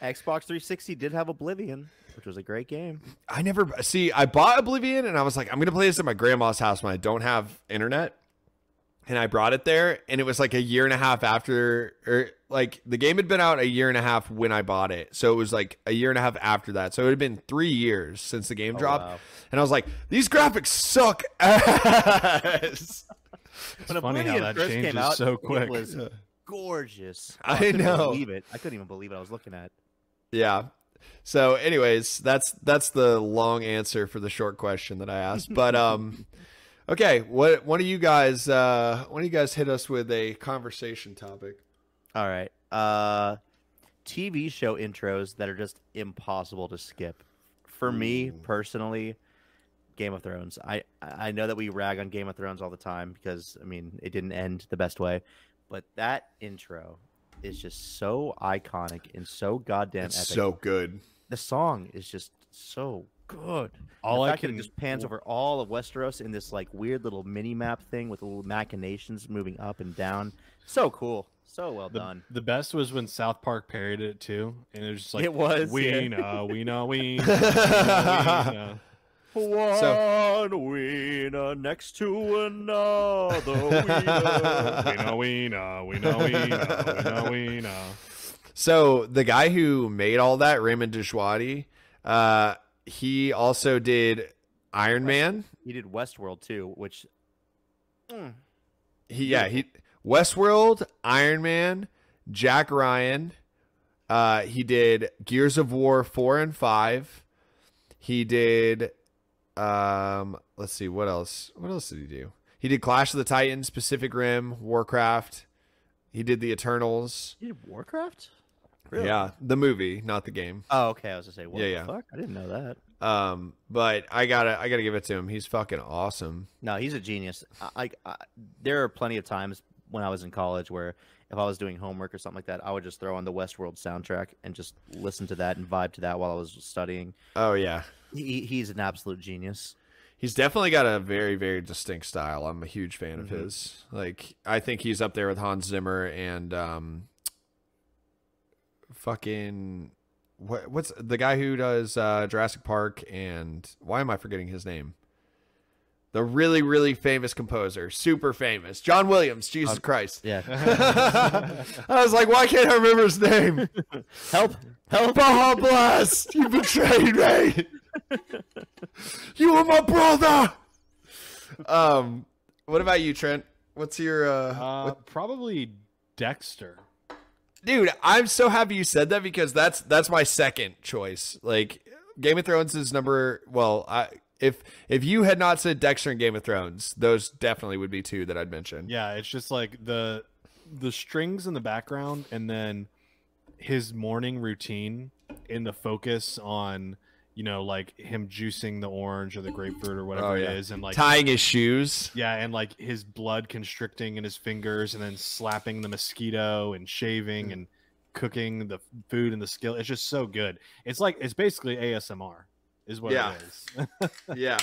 Xbox 360 did have Oblivion, which was a great game. I never see. I bought Oblivion, and I was like, I'm gonna play this at my grandma's house when I don't have internet. And I brought it there, and it was like a year and a half after, or like the game had been out a year and a half when I bought it, so it was like a year and a half after that. So it had been three years since the game dropped, wow. and I was like, these graphics suck ass. It's When funny how that first changes came out, so it quick. was gorgeous. [LAUGHS] I couldn't know. Believe it. I couldn't even believe it. I was looking at. Yeah. So, anyways, that's that's the long answer for the short question that I asked. But [LAUGHS] um, okay, what one of you guys uh, one of you guys hit us with a conversation topic? All right. Uh TV show intros that are just impossible to skip. For me personally, Game of Thrones. I I know that we rag on Game of Thrones all the time because I mean, it didn't end the best way, but that intro is just so iconic and so goddamn It's epic. so good. the song is just so good. All the I can it just pans over all of Westeros in this like weird little mini map thing with little machinations moving up and down. So cool. So well The, done. the best was when South Park parodied it too, and it was just like It was, we yeah. know, we know, we [LAUGHS] know, we know. One wiener next to another [LAUGHS] we know, we know, we know, we know, we know, we know. So the guy who made all that, Ramin Djawadi, uh, he also did Iron Man. He did Westworld too, which Mm. He yeah he Westworld, Iron Man, Jack Ryan. Uh, he did Gears of War four and five. He did. Um, let's see what else. What else did he do? He did Clash of the Titans, Pacific Rim, Warcraft. He did the Eternals. he did Warcraft. Really? Yeah, the movie, not the game. Oh, okay. I was gonna say, what Yeah, the yeah. fuck? I didn't know that. Um, but I gotta I gotta give it to him. He's fucking awesome. No, he's a genius. I, I, I there are plenty of times when I was in college where if I was doing homework or something like that, I would just throw on the Westworld soundtrack and just listen to that and vibe to that while I was studying. Oh yeah. He, he's an absolute genius. He's definitely got a very, very distinct style. I'm a huge fan of Mhm. his. Like, I think he's up there with Hans Zimmer and um, fucking what? What's the guy who does uh, Jurassic Park? And why am I forgetting his name? The really, really famous composer, super famous, John Williams. Jesus Christ! Yeah. [LAUGHS] I was like, why can't I remember his name? [LAUGHS] Help! Help! Baja Blast! You betrayed me! you were my brother! Um, what about you, Trent? What's your uh, Uh, what- probably Dexter. dude? I'm so happy you said that because that's that's my second choice. Like Game of Thrones is number well, I if if you had not said Dexter and Game of Thrones, those definitely would be two that I'd mention. Yeah, it's just like the the strings in the background and then his morning routine in the focus on you know like him juicing the orange or the grapefruit or whatever Oh, yeah. is and like Tying his shoes. yeah and like his blood constricting in his fingers and then slapping the mosquito and shaving mm. and cooking the food and the skill it's just so good it's like it's basically asmr is what Yeah. it is [LAUGHS] yeah.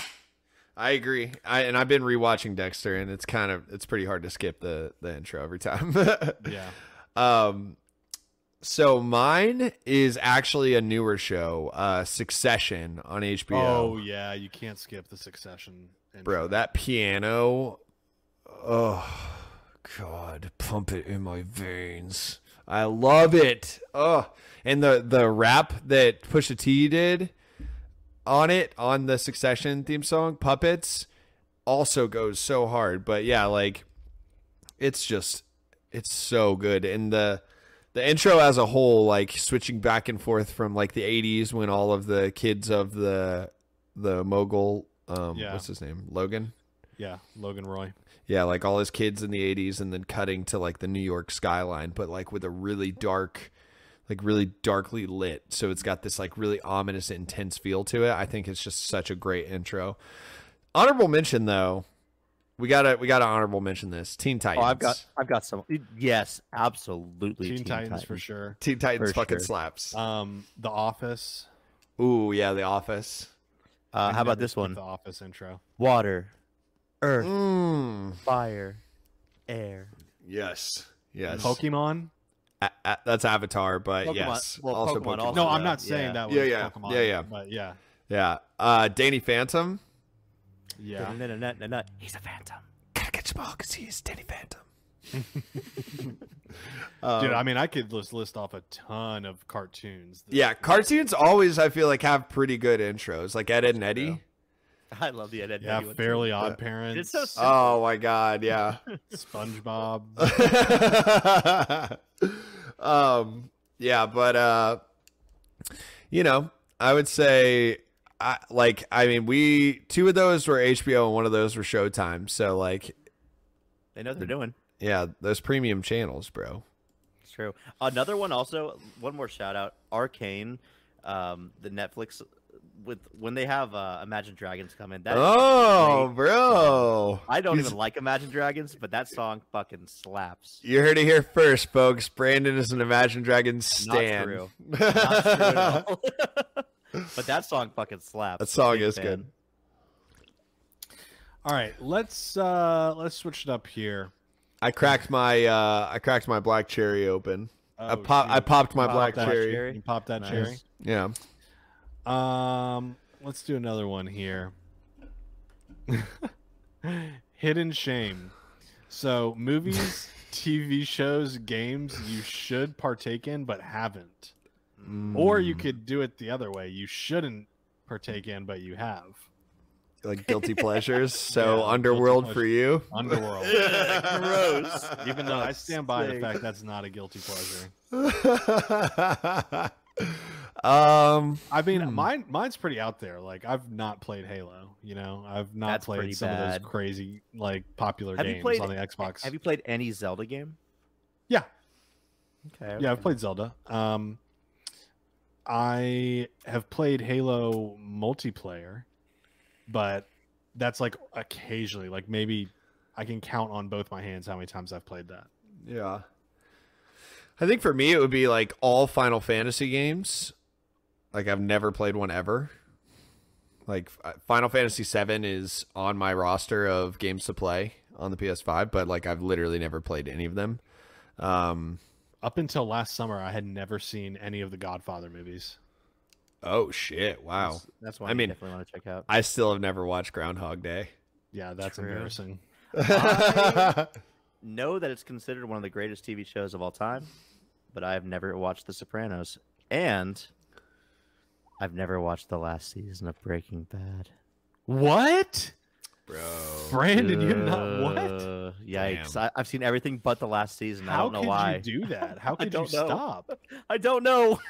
I agree. I and I've been rewatching Dexter and it's kind of it's pretty hard to skip the the intro every time. [LAUGHS] yeah Um, so mine is actually a newer show, uh, Succession on HBO. oh yeah you can't skip the succession intro. bro, that piano, oh god, pump it in my veins. I love it. Oh, and the the rap that Pusha T did, on it on the Succession theme song, Puppets, also goes so hard. But yeah, like it's just it's so good. And the the intro as a whole, like switching back and forth from like the eighties when all of the kids of the the mogul um Yeah. what's his name? Logan? Yeah, Logan Roy. Yeah, like all his kids in the 80s and then cutting to like the New York skyline, but like with a really dark, like really darkly lit. So it's got this like really ominous, intense feel to it. I think it's just such a great intro. Honorable mention though, we gotta we gotta honorable mention this Teen Titans. Oh, I've got, I've got some. Yes, absolutely. Teen, Titans, for sure. Teen Titans for fucking sure. slaps. Um, The Office. Ooh, yeah, The Office. Uh, I how about this one? The Office intro. Water, earth, Mm, fire, air. yes, yes. Pokemon. A- a- that's Avatar, but Pokemon- yes, well, also Pokemon Pokemon. also- No, I'm yeah, not saying yeah. that was Yeah, yeah, Pokemon. yeah, yeah. But yeah, Yeah, uh, Danny Phantom. yeah. No, no, no, no, no. He's a phantom. Gotta catch them all because he's Danny Phantom. [LAUGHS] Dude, I mean, I could just list off a ton of cartoons. that- yeah, cartoons always I feel like have pretty good intros, like Ed, Ed and Eddy. [LAUGHS] I love the Ed, Ed, Yeah, Eddy. Fairly Odd Yeah. Parents. It's so simple. Oh my god, yeah. [LAUGHS] SpongeBob. [LAUGHS] um, yeah, but uh, you know, I would say, I like, I mean, we two of those were HBO and one of those were Showtime. So like, They know what they're doing. yeah, those premium channels, bro. It's true. Another one also, one more shout out, Arcane, um, the Netflix with when they have uh, Imagine Dragons come in. That is oh, bro. I don't He's- even like Imagine Dragons, but that song fucking slaps. You heard it here first, folks. Brandon is an Imagine Dragons Not stan. true. [LAUGHS] Not true at all. [LAUGHS] but that song fucking slaps. That song is fan. good. All right, let's uh let's switch it up here. I cracked my uh I cracked my black cherry open. I Oh, pop I popped my Pop black cherry. cherry. You pop that Nice. cherry. Yeah. Um, let's do another one here. [LAUGHS] Hidden shame. So, movies, [LAUGHS] TV shows, games you should partake in but haven't. Or Mm. you could do it the other way. You shouldn't partake in but you have. like guilty [LAUGHS] pleasures. So Yeah, underworld guilty for you. Underworld. Gross. Even though I stand by the fact that's not a guilty pleasure. Um I mean, Hmm. mine mine's pretty out there. Like I've not played Halo, you know. I've not That's played pretty some of those crazy like popular Have games played- on the Xbox. Have you played any Zelda game? Yeah. Okay. Yeah, I've played Zelda. Um, I have played Halo multiplayer, but that's like occasionally. Like maybe I can count on both my hands how many times I've played that. Yeah. I think for me it would be like all Final Fantasy games. Like I've never played one ever. Like Final Fantasy 7 is on my roster of games to play on the PS5, but like I've literally never played any of them. Um Up until last summer, I had never seen any of the Godfather movies. oh shit, wow. That's, that's one I I mean- definitely want to check out. I still have never watched Groundhog Day. Yeah, that's True. embarrassing. I- Know that it's considered one of the greatest TV shows of all time, but I have never watched The Sopranos, and I've never watched the last season of Breaking Bad. What, Bro. Brandon? You have not what? Yikes! Damn. I, I've seen everything but the last season. I How don't know could why. you do that? How [LAUGHS] could you don't know. stop? [LAUGHS] I don't know. [LAUGHS]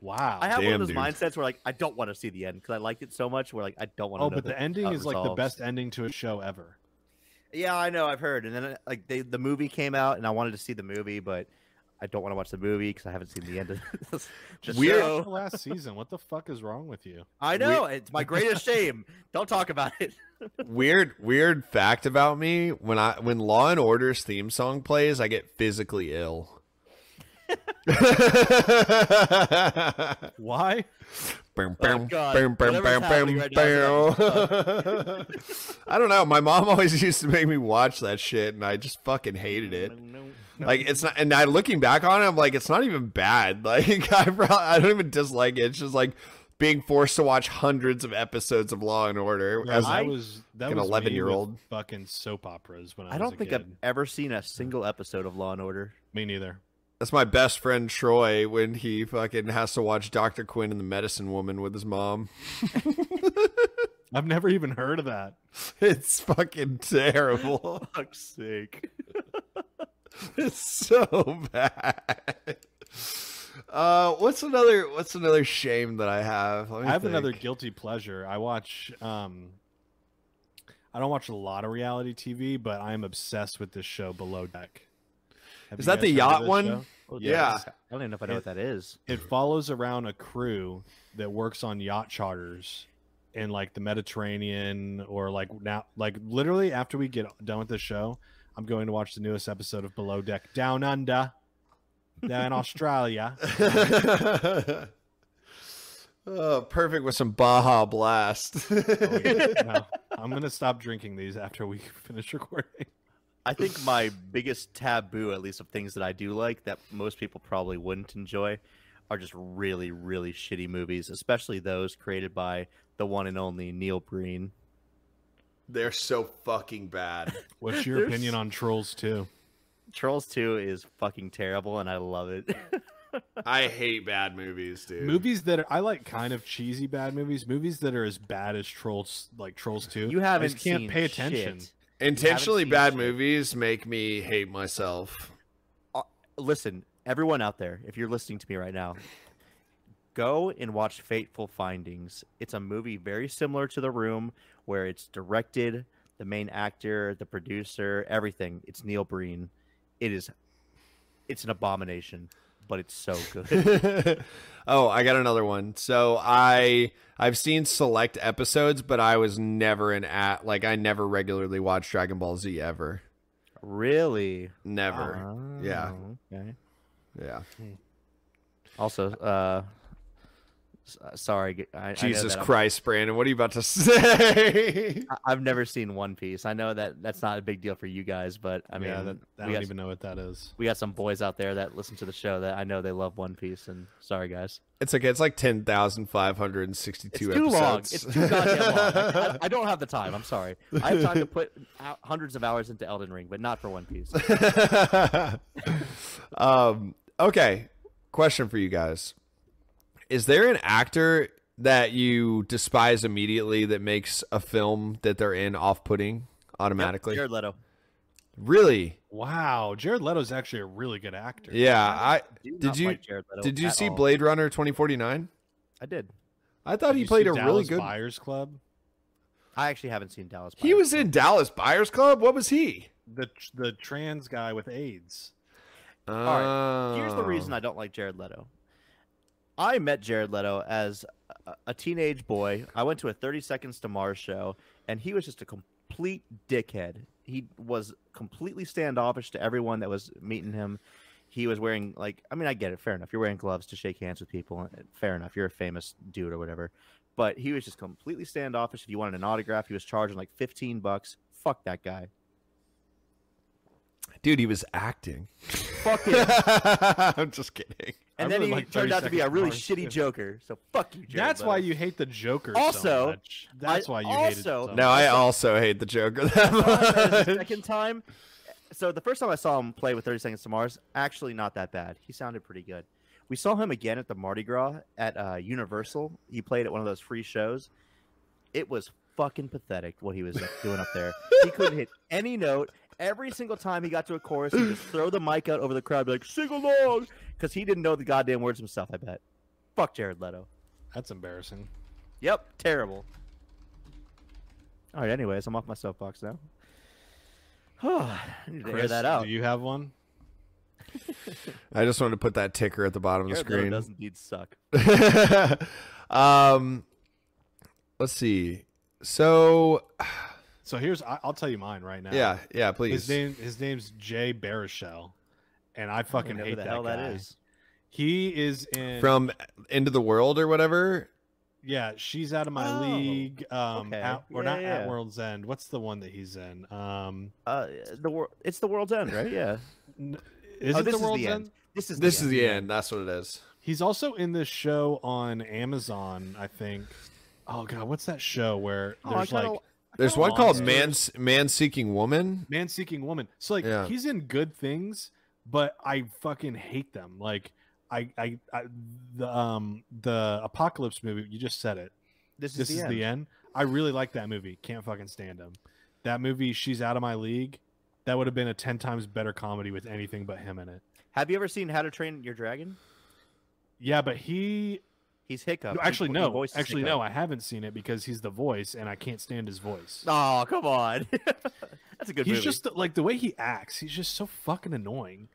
Wow. I have one of those dude. mindsets where like I don't want to see the end because I liked it so much. Where like I don't want to. oh, know but the ending is it is like the best ending to a show ever. Yeah, I know. I've heard. And then like they, the movie came out, and I wanted to see the movie, but I don't want to watch the movie because I haven't seen the end of [LAUGHS] this. the Weird. show. The last season. What the fuck is wrong with you? I know. It's my greatest shame. Don't talk about it. [LAUGHS] weird weird fact about me when I when Law and Order's theme song plays, I get physically ill. Why? Bam, Oh, bam, bam, bam, bam, happening bam, right now bam. [LAUGHS] I don't know. My mom always used to make me watch that shit, and I just fucking hated it. Like it's not, and I looking back on it, I'm like, it's not even bad. [LAUGHS] Like I, probably, I don't even dislike it. It's just like being forced to watch hundreds of episodes of Law and Order Bro, as I- was that an 11-year-old. fucking soap operas when I, I was don't a think kid. I've ever seen a single episode of Law and Order. Me neither. That's my best friend Troy when he fucking has to watch Doctor Quinn and the Medicine Woman with his mom. [LAUGHS] I've never even heard of that. [LAUGHS] It's fucking terrible. Fuck's sake. [LAUGHS] It's so bad. Uh, what's another what's another shame that I have? Let me I have another guilty pleasure. I watch um I don't watch a lot of reality TV, but I am obsessed with this show Below Deck. Have Is that the guys heard of yacht one? show? Well, Yeah. I don't even know if I know what that is. It follows around a crew that works on yacht charters in like the Mediterranean or like now like literally after we get done with the show, I'm going to watch the newest episode of Below Deck Down Under down in Australia. [LAUGHS] oh, perfect with some Baja Blast. Oh, yeah. No, I'm gonna stop drinking these after we finish recording. I think my biggest taboo, at least of things that I do like that most people probably wouldn't enjoy, are just really, really shitty movies, especially those created by the one and only Neil Breen. They're so fucking bad. What's your There's- opinion on Trolls 2? Trolls 2 is fucking terrible, and I love it. [LAUGHS] I hate bad movies, dude. Movies that are, I like kind of cheesy bad movies. Movies that are as bad as Trolls, like Trolls 2. you haven't just can't seen pay attention. shit. Intentionally bad shit. movies make me hate myself. Uh, listen, everyone out there, if you're listening to me right now, go and watch Fateful Findings. It's a movie very similar to The Room, where it's directed, the main actor, the producer, everything. It's Neil Breen. It is, it's an abomination, but it's so [LAUGHS] good. [LAUGHS] oh, I got another one. So I I've seen select episodes, but I was never an at like I never regularly watched Dragon Ball Z ever. really? Never. Yeah. Oh, Okay. Yeah. Also, uh, uh, sorry. I, I Jesus I'm- Christ, Brandon, what are you about to [LAUGHS] say? I- I've never seen One Piece. I know that that's not a big deal for you guys, but I mean, yeah, that, I we don't got even know what that is. we got some boys out there that listen to the show that I know they love One Piece. And sorry, guys, it's okay. It's like ten thousand five hundred and sixty-two. it's too long. It's too goddamn long. I, I- [LAUGHS] I don't have the time. I'm sorry. I have time to put hundreds of hours into Elden Ring, but not for One Piece. [LAUGHS] um, okay. Question for you guys. Is there an actor that you despise immediately that makes a film that they're in off putting automatically? Jared Leto. Really? Wow, Jared Leto's actually a really good actor. Yeah. I Do Did you- like Jared Leto did you see all. Blade Runner 2049? I did. I thought Did he played see a really good Buyers Club. I actually haven't seen Dallas. He was Club. in Dallas Buyers Club. What was he? The the trans guy with AIDS. right, Here's the oh. reason Oh. I don't like Jared Leto. I met Jared Leto as a- a teenage boy. I went to a 30 Seconds to Mars show, and he was just a complete dickhead. He was completely standoffish to everyone that was meeting him. He was wearing like, I mean, I get it, fair enough. You're wearing gloves to shake hands with people, uh, fair enough. You're a famous dude or whatever. But he was just completely standoffish. If you wanted an autograph, he was charging like 15 bucks. Fuck that guy. Dude, he was acting. Fuck him. [LAUGHS] I'm just kidding. And I then really he like turned out to be a really Mars, shitty too. Joker. So fuck you, Jared That's why you hate the Joker so Also, much. That's I why you hate it also- so No, much. I also hate the Joker saw the that much. second time. So the first time I saw him play with 30 Seconds to Mars, actually not that bad. He sounded pretty good. We saw him again at the Mardi Gras at uh, Universal. He played at one of those free shows. It was fucking pathetic what he was doing up there. He couldn't hit any note. Every single time he got to a chorus, he just throw the mic out over the crowd, be like, "Sing along," because he didn't know the goddamn words himself. I bet. Fuck Jared Leto. That's embarrassing. Yep, terrible. All right. Anyways, I'm off my soapbox now. [SIGHS] I need to air Chris, that out. Do you have one? [LAUGHS] I just wanted to put that ticker at the bottom of the Jared Leto screen. does indeed suck. [LAUGHS] um, let's see. So, So here's I, I'll tell you mine right now. yeah, yeah, please. His name his name's Jay Baruchel, and I I fucking don't know who hate the that hell guy. that is. He is in From Into the World or whatever. yeah. She's out of my Oh, league. Um, okay. at, or Yeah, not yeah. at World's End. What's the one that he's in? Um, Uh, the wor- It's the world's end, right? Yeah. n- is Oh, it this the is World's the End? end. This is This the is end. the end. That's what it is. He's also in this show on Amazon, I think. Oh god, what's that show where Oh, there's kinda- like There's one called monsters. Man Man Seeking Woman. man seeking woman? So like Yeah. he's in good things, but I fucking hate them. Like I, I, I the um the apocalypse movie. You just said it. This is, This the, is end. the end. I really like that movie. Can't fucking stand him. That movie, she's out of my league. That would have been a ten times better comedy with anything but him in it. Have you ever seen How to Train Your Dragon? Yeah, but he He's Hiccup. no, actually he no, voices actually Hiccup. no. I haven't seen it because he's the voice, and I can't stand his voice. Oh, come on. [LAUGHS] That's a good he's movie. just like the way he acts. He's just so fucking annoying.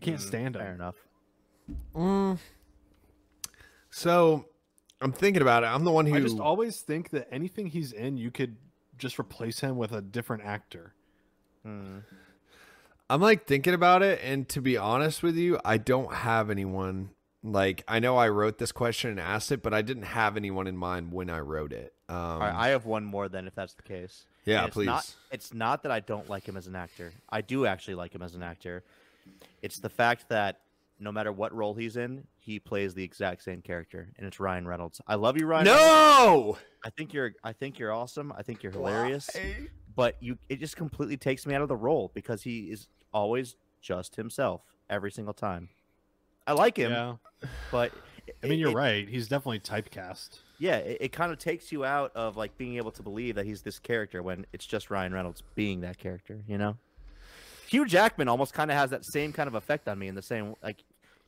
I can't Mm, stand Fair him. enough. Mm. So I'm thinking about it. I'm the one who I just always think that anything he's in, you could just replace him with a different actor. Hmm. I'm like thinking about it, and to be honest with you, I don't have anyone. Like I know I wrote this question and asked it, but I didn't have anyone in mind when I wrote it. Um, All right, I have one more then, if that's the case. yeah, it's please. Not, it's not that I don't like him as an actor. I do actually like him as an actor. It's the fact that no matter what role he's in, he plays the exact same character, and it's Ryan Reynolds. I love you, Ryan. Reynolds. no, I think you're. I think you're awesome. I think you're hilarious. Why? But you, it just completely takes me out of the role because he is always just himself every single time. I like him, Yeah, but [LAUGHS] I mean it- you're it- right. He's definitely typecast. yeah, it, it kind of takes you out of like being able to believe that he's this character when it's just Ryan Reynolds being that character, you know? Hugh Jackman almost kind of has that same kind of effect on me in the same like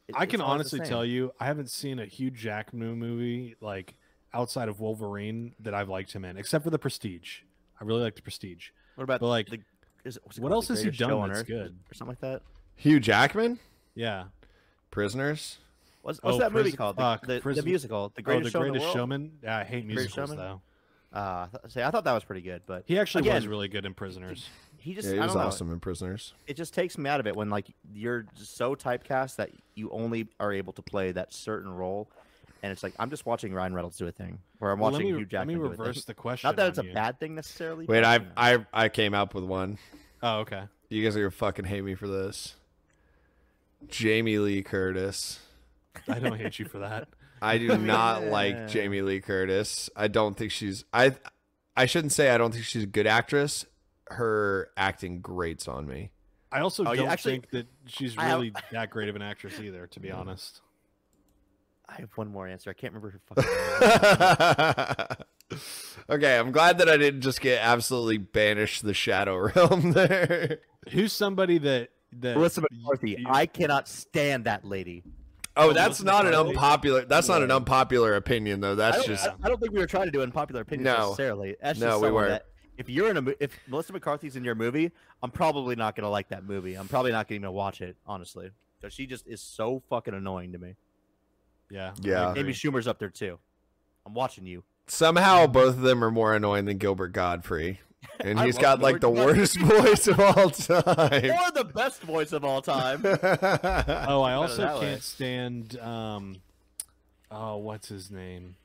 it- I can honestly tell you, I haven't seen a Hugh Jackman movie like outside of Wolverine that I've liked him in, except for The Prestige. I really like The Prestige. What about But, like, the, is it- what else The has he done on that's Earth good? or something like that? Hugh Jackman, Yeah. Prisoners. What's, what's Oh, that movie called? The, fuck, the, the musical, The Oh, Greatest The Show in the Greatest World. Showman. Yeah, I hate Greatest musicals Showman? though. Uh, I th- say I thought that was pretty good, but He actually was really good in Prisoners. he just Yeah, he I was don't know. awesome in Prisoners. it just takes me out of it when like you're so typecast that you only are able to play that certain role, and it's like I'm just watching Ryan Reynolds do a thing, or I'm Well, watching let me, Hugh Jackman let me do a thing. reverse the [LAUGHS] question. Not that it's a you. bad thing necessarily. Wait, I. I I came up with one. Oh, okay. You guys are gonna fucking hate me for this. Jamie Lee Curtis. I don't hate you for that. I do [LAUGHS] not Yeah. like Jamie Lee Curtis. I don't think she's I I shouldn't say I don't think she's a good actress. Her acting grates on me. I also Oh, don't actually, think that she's I have- really that great of an actress either, to be honest. I have one more answer. I can't remember her fucking. [LAUGHS] okay, I'm glad that I didn't just get absolutely banished the shadow [LAUGHS] realm there. Who's somebody that that Melissa McCarthy. you- I cannot stand that lady. Oh, that's not an unpopular. That's not an unpopular opinion, though. That's don't, just I, I don't think we were trying to do unpopular opinions No. necessarily. That's No, just we weren't. that if you're in a if Melissa McCarthy's in your movie, I'm probably not gonna like that movie. I'm probably not gonna watch it honestly because she just is so fucking annoying to me. Yeah. Yeah. agree. Amy Schumer's up there too. I'm watching you. somehow both of them are more annoying than Gilbert Gottfried, and he's love got like the Gilbert worst [LAUGHS] voice of all time. Or the best voice of all time. [LAUGHS] Oh, I also can't stand um oh, what's his name?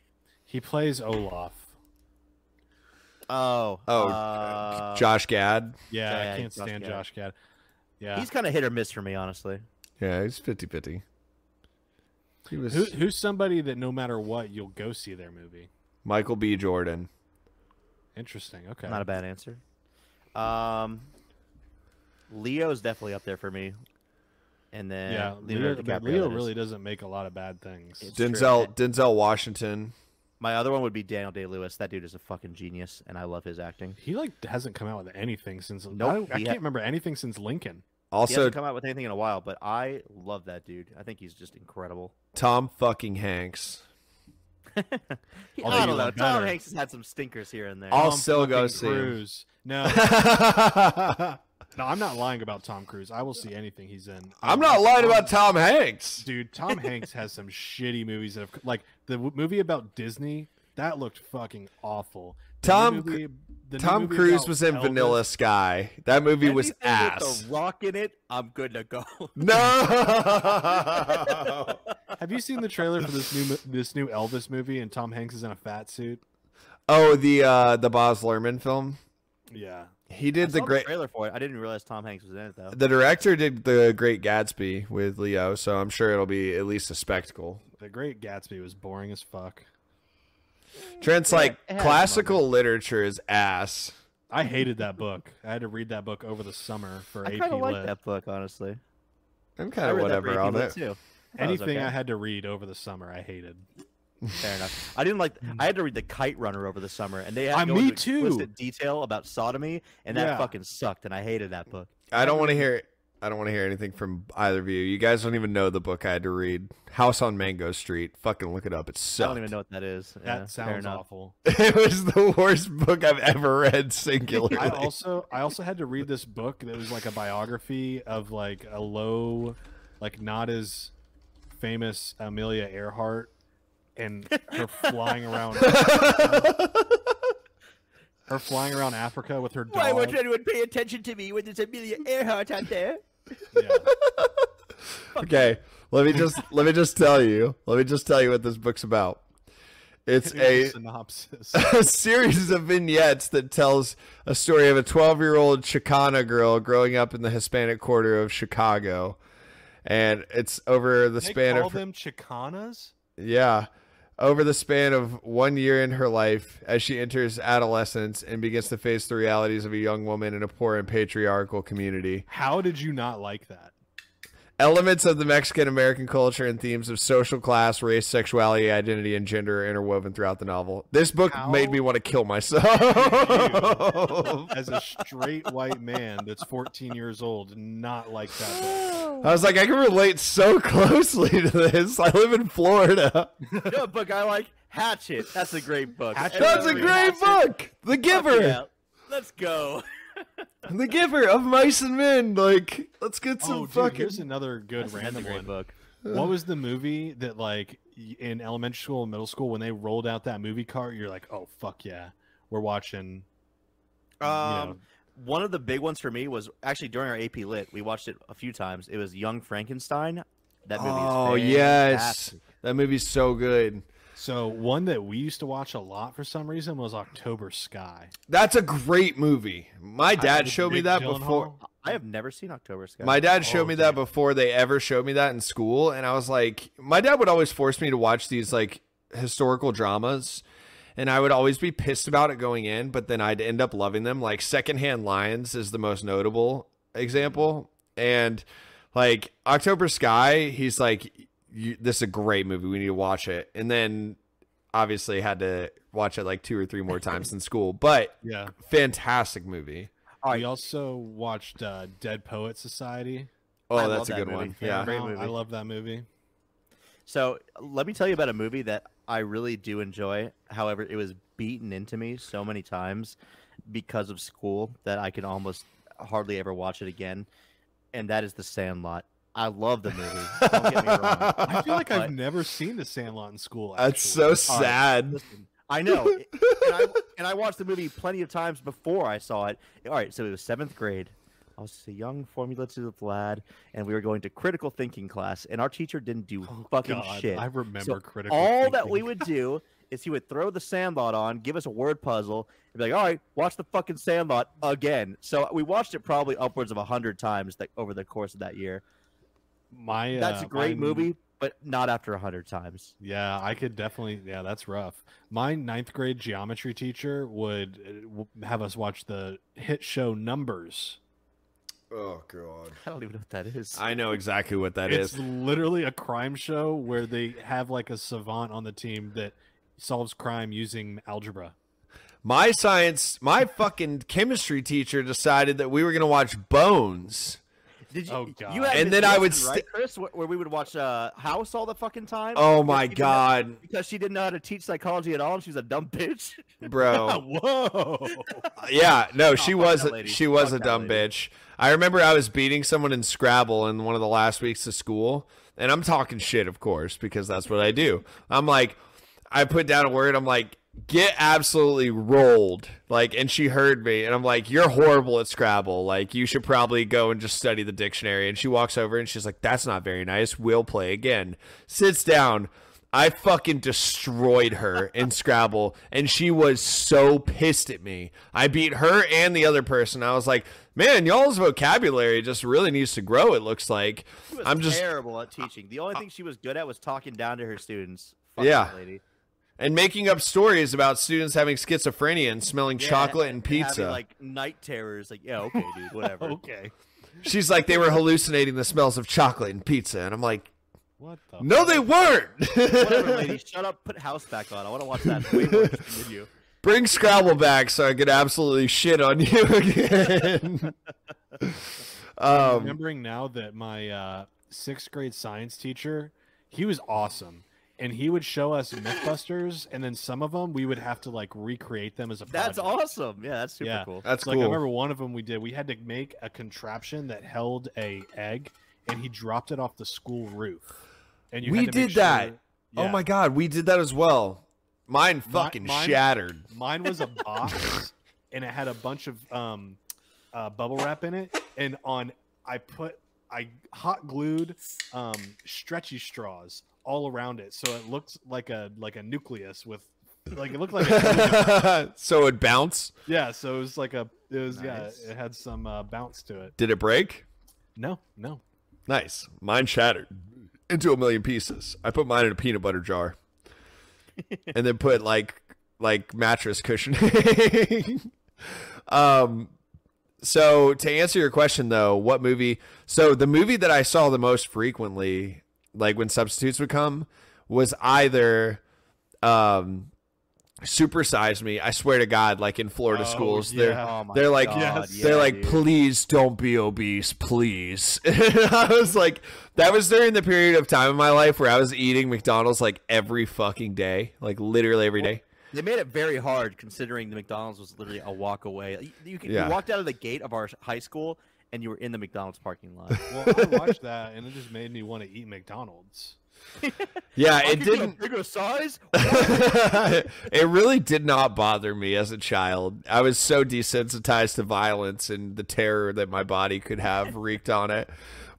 He plays Olaf. Oh, Oh, uh, Josh Gad. Yeah, Yeah, I can't Josh stand Gad. Josh Gad. Yeah. He's kind of hit or miss for me, honestly. Yeah, he's 50-50. He was Who, who's somebody that no matter what you'll go see their movie? Michael B. Jordan. Interesting. Okay. Not a bad answer. Um, Leo's definitely up there for me. And then yeah, Leo, Leonardo but DiCaprio, Leo really doesn't make a lot of bad things. It's true. Denzel Denzel Washington. My other one would be Daniel Day Lewis. That dude is a fucking genius, and I love his acting. He like hasn't come out with anything since. Nope, I, I can't ha- remember anything since Lincoln. he Also hasn't come out with anything in a while, but I love that dude. I think he's just incredible. Tom fucking Hanks. [LAUGHS] He- Although I don't know. Tom. Hanks has had some stinkers here and there. I'll Tom still go see. Cruise. No, [LAUGHS] no, I'm not lying about Tom Cruise. I will see anything he's in. I'm not lying Tom- about Tom Hanks. Dude, Tom Hanks has some [LAUGHS] shitty movies that have like the w- movie about Disney. That looked fucking awful. The Tom- movie- the Tom Cruise was in Elvis- Vanilla Sky. That movie was Anything ass. With the rock in it, I'm good to go. No. Have you seen the trailer for this new this new Elvis movie and Tom Hanks is in a fat suit? oh, the uh the Baz Luhrmann film. Yeah. He I did the saw great. trailer for it. I didn't realize Tom Hanks was in it though. The director did the Great Gatsby with Leo, so I'm sure it'll be at least a spectacle. The Great Gatsby was boring as fuck. Trent's Yeah, like it had classical literature is ass. I hated that book. I had to read that book over the summer for I AP kind of like Lit. that book, honestly. I'm kind of read that for whatever on it. Too. That was Anything okay. I had to read over the summer, I hated. Fair enough. I didn't like. I had to read the Kite Runner over the summer, and they had Uh, to go me into explicit too. detail about sodomy, and that Yeah. fucking sucked, and I hated that book. I don't want to hear. I don't want to hear anything from either of you. You guys don't even know the book I had to read. House on Mango Street. Fucking look it up. It I don't even know what that is. Yeah, That fair sounds awful. [LAUGHS] It was the worst book I've ever read singularly. I also I also had to read this book that was like a biography of like a low, like not as famous Amelia Earhart, and her [LAUGHS] flying around [LAUGHS] her flying around Africa with her dog. Why won't anyone pay attention to me when there's Amelia Earhart out there? Yeah. [LAUGHS] okay, let me just let me just tell you. Let me just tell you what this book's about. It's Here's a synopsis. a series of vignettes that tells a story of a 12 year old Chicana girl growing up in the Hispanic quarter of Chicago. And it's over the They span call of them Chicanas. yeah, over the span of one year in her life as she enters adolescence and begins to face the realities of a young woman in a poor and patriarchal community. How did you not like that? Elements of the Mexican American culture and themes of social class, race, sexuality, identity, and gender are interwoven throughout the novel. This book How made me want to kill myself. [LAUGHS] As a straight white man that's 14 years old, not like that. book. [GASPS] I was like, I can relate so closely to this. I live in Florida. you book I like? Hatchet. That's a great book. Hatchet That's a great read book. The Giver. Yeah. Let's go. The Giver of Mice and Men. Like, let's get some Oh, dude, fucking. here's another good That's random great one. book. What was the movie that like in elementary school and middle school when they rolled out that movie cart? You're like, oh fuck yeah, we're watching. you Um, know, one of the big ones for me was actually during our AP Lit. We watched it a few times. It was Young Frankenstein. That movie Oh, is yes. That movie's so good. So one that we used to watch a lot for some reason was October Sky. That's a great movie. My dad With showed me that Gyllenhaal. before. I have never seen October Sky. My dad showed Oh, me that dude. before they ever showed me that in school, and I was like, my dad would always force me to watch these like historical dramas, and I would always be pissed about it going in, but then I'd end up loving them. Like Secondhand Lions is the most notable example, and like October Sky, he's like, you, this is a great movie. We need to watch it, and then obviously had to watch it like two or three more times in school, but Yeah. fantastic movie. All We right. also watched uh, Dead Poet Society. Oh, I that's a that good movie. one. Yeah. Yeah. Great movie. I love that movie. So let me tell you about a movie that I really do enjoy. However, it was beaten into me so many times because of school that I can almost hardly ever watch it again. And that is The Sandlot. I love the movie. [LAUGHS] Don't get me wrong. I feel like But- I've never seen The Sandlot in school. That's actually. so sad. Listen, I know, [LAUGHS] and I and I watched the movie plenty of times before I saw it. All right, so it was seventh grade. I was a young formula formulative lad, and we were going to critical thinking class, and our teacher didn't do Oh, fucking God, shit. I remember So critical. all that we would [LAUGHS] do is he would throw the Sandlot on, give us a word puzzle, and be like, "All right, watch the fucking Sandlot again." So we watched it probably upwards of a hundred times that, over the course of that year. My That's uh, a great my- movie, but not after a hundred times. Yeah, I could definitely. Yeah, that's rough. My ninth grade geometry teacher would uh, have us watch the hit show Numbers. Oh god. [LAUGHS] I don't even know what that is. I know exactly what that is. it's literally a crime show where they have like a savant on the team that solves crime using algebra. My science, my fucking chemistry teacher decided that we were gonna watch Bones. Did you? Oh, God. You And then I would Wilson, right, Chris, where we would watch uh, House all the fucking time. Oh my didn't know- god, Because she didn't know how to teach psychology at all, and she was a dumb bitch. [LAUGHS] bro. [LAUGHS] Whoa! [LAUGHS] Yeah, no, she fuck was she was Fuck a dumb lady. bitch. I remember I was beating someone in Scrabble in one of the last weeks of school, and I'm talking shit, of course, because that's what I do. I'm like, I put down a word. I'm like, get absolutely rolled. Like, and she heard me, and I'm like, you're horrible at Scrabble. Like, you should probably go and just study the dictionary. And she walks over and she's like, that's not very nice. We'll play again. Sits down. I fucking destroyed her in [LAUGHS] Scrabble, and she was so pissed at me. I beat her and the other person. I was like, man, y'all's vocabulary just really needs to grow, it looks like. I'm just terrible at teaching. The only thing she was good at was talking down to her students. Fuck Yeah. that lady. And making up stories about students having schizophrenia and smelling Yeah, chocolate and having, pizza. like night terrors. Like, yeah, okay, dude, [LAUGHS] whatever. Okay. She's like, they were hallucinating the smells of chocolate and pizza, and I'm like, What the? no, they weren't. whatever, lady. [LAUGHS] Shut up. Put House back on. I want to watch that. Way more than you. Bring Scrabble back so I could absolutely shit on you [LAUGHS] again. um, remembering now that my uh, sixth grade science teacher, he was awesome, and he would show us MythBusters, and then some of them we would have to like recreate them as a. That's awesome. Yeah, that's super Yeah. cool. that's like cool. I remember one of them we did. We had to make a contraption that held a egg, and he dropped it off the school roof. And you We had to make did that. sure- Oh my god, we did that as well. Mine fucking mine- shattered. Mine was a [LAUGHS] box, and it had a bunch of um, uh, bubble wrap in it, and on I put I hot glued um, stretchy straws all around it, so it looks like a like a nucleus with like it looked like a, [LAUGHS] so it bounce. yeah. So it was like a it was Nice. yeah it had some uh, bounce to it. Did it break? No, no. Nice. Mine shattered into a million pieces. I put mine in a peanut butter jar. [LAUGHS] and then put like like mattress cushioning. [LAUGHS] um so to answer your question though, what movie so the movie that I saw the most frequently, like when substitutes would come, was either um Super Size Me. I swear to God, like in Florida Oh, schools, yeah. they're Oh they're like God, they're like, dude. please don't be obese, please. [LAUGHS] I was like, that was during the period of time in my life where I was eating McDonald's like every fucking day, like literally every day. They made it very hard considering the McDonald's was literally a walk away. You, you, could- you walked out of the gate of our high school and you were in the McDonald's parking lot. [LAUGHS] Well, I watched that, and it just made me want to eat McDonald's. [LAUGHS] Yeah, I it could do a didn't. bigger size. [LAUGHS] it really did not bother me as a child. I was so desensitized to violence and the terror that my body could have wreaked on it.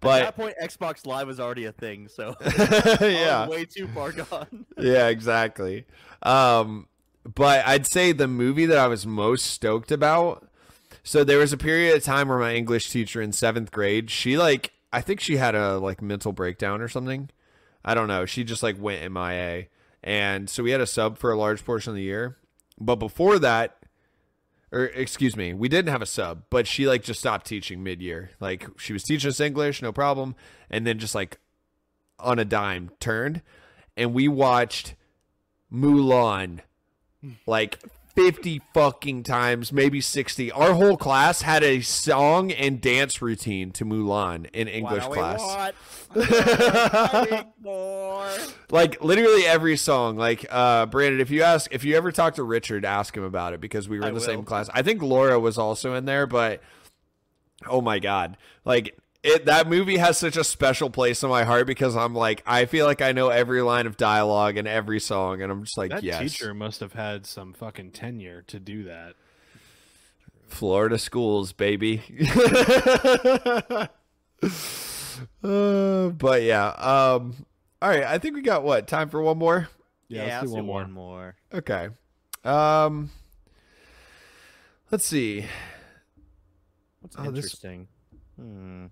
But at that point, Xbox Live was already a thing, so yeah, way too far gone. yeah, exactly. Um, but I'd say the movie that I was most stoked about. So there was a period of time where my English teacher in seventh grade, she like, I think she had a like mental breakdown or something. I don't know. She just like went MIA, and so we had a sub for a large portion of the year. But before that, or excuse me, we didn't have a sub, but she like just stopped teaching mid year. Like she was teaching us English, no problem, and then just like on a dime turned, and we watched Mulan like 50 fucking times, maybe 60. Our whole class had a song and dance routine to Mulan in English What do we class. want? Fighting [LAUGHS] for- Like literally every song. Like uh Brandon, if you ask if you ever talk to Richard, ask him about it because we were I in the will. same class. I think Laura was also in there, but oh my god. Like it that movie has such a special place in my heart because I'm like I feel like I know every line of dialogue and every song and I'm just like That yes. teacher must have had some fucking tenure to do that. Florida schools, baby. [LAUGHS] Uh, but yeah. Um all right, I think we got what? Time for one more? Yeah, let's do one more. one more. Okay. Um Let's see. What's Oh, this- interesting? Hmm.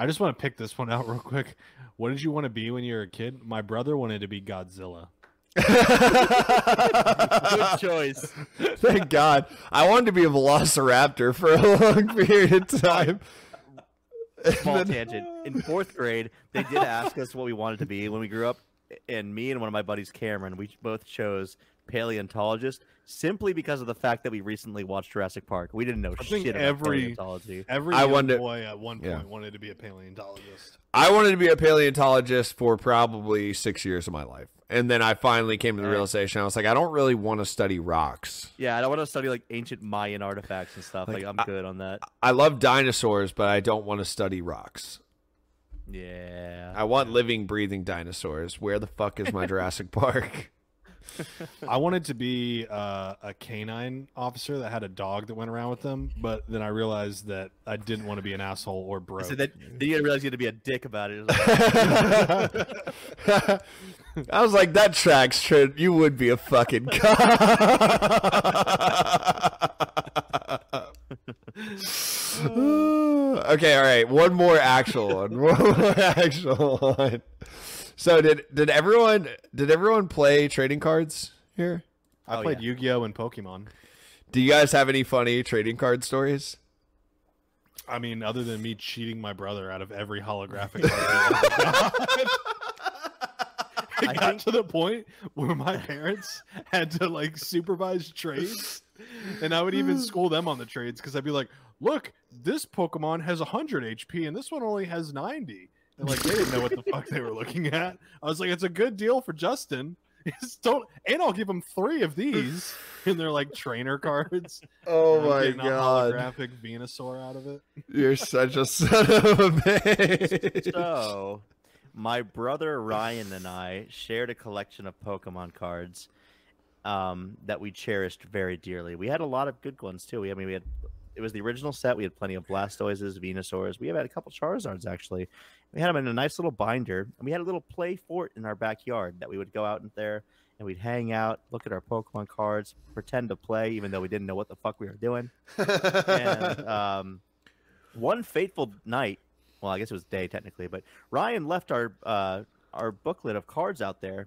I just want to pick this one out [LAUGHS] real quick. What did you want to be when you were a kid? My brother wanted to be Godzilla. Good [LAUGHS] choice. Thank God. I wanted to be a velociraptor for a long period of time. Small [LAUGHS] tangent. In fourth grade, they did ask us what we wanted to be when we grew up, and me and one of my buddies, Cameron, we both chose paleontologist simply because of the fact that we recently watched Jurassic Park. We didn't know I think shit about every- paleontology. Every I young wanted- boy at one point yeah. wanted to be a paleontologist. I wanted to be a paleontologist for probably six years of my life. And then I finally came to the realization I was like, I don't really want to study rocks. Yeah, I don't want to study like ancient Mayan artifacts and stuff. Like, Like, I'm I- good on that. I love dinosaurs, but I don't want to study rocks. Yeah. I want living, breathing dinosaurs. Where the fuck is my Jurassic Park? [LAUGHS] I wanted to be uh, a canine officer that had a dog that went around with them, but then I realized that I didn't want to be an asshole or broke. So then, then you realize you had to be a dick about it. It was like, [LAUGHS] I was like, that tracks, Trent. You would be a fucking [LAUGHS] cop. [LAUGHS] okay, all right. One more actual one. One more actual one. So did did everyone did everyone play trading cards here? I Oh, played yeah. Yu-Gi-Oh and Pokemon. Do you guys have any funny trading card stories? I mean, other than me cheating my brother out of every holographic [LAUGHS] card. he ever got. [LAUGHS] it I got think- to the point where my parents had to like supervise trades, and I would even [SIGHS] school them on the trades because I'd be like, "Look, this Pokemon has 100 HP, and this one only has 90." And like they didn't know what the fuck they were looking at. I was like, "It's a good deal for Justin." [LAUGHS] Just don't, and I'll give him three of these, [LAUGHS] and they're like trainer cards. Oh my getting a god. holographic Venusaur out of it. You're such a son of a bitch. [LAUGHS] So, my brother Ryan and I shared a collection of Pokemon cards um, that we cherished very dearly. We had a lot of good ones too. We, I mean, we had it was the original set. We had plenty of Blastoises, Venusaurs. We have had a couple Charizards actually. We had them in a nice little binder, and we had a little play fort in our backyard that we would go out in there and we'd hang out, look at our Pokemon cards, pretend to play, even though we didn't know what the fuck we were doing and [LAUGHS] um, one fateful night, well, I guess it was day technically, but Ryan left our uh, our booklet of cards out there,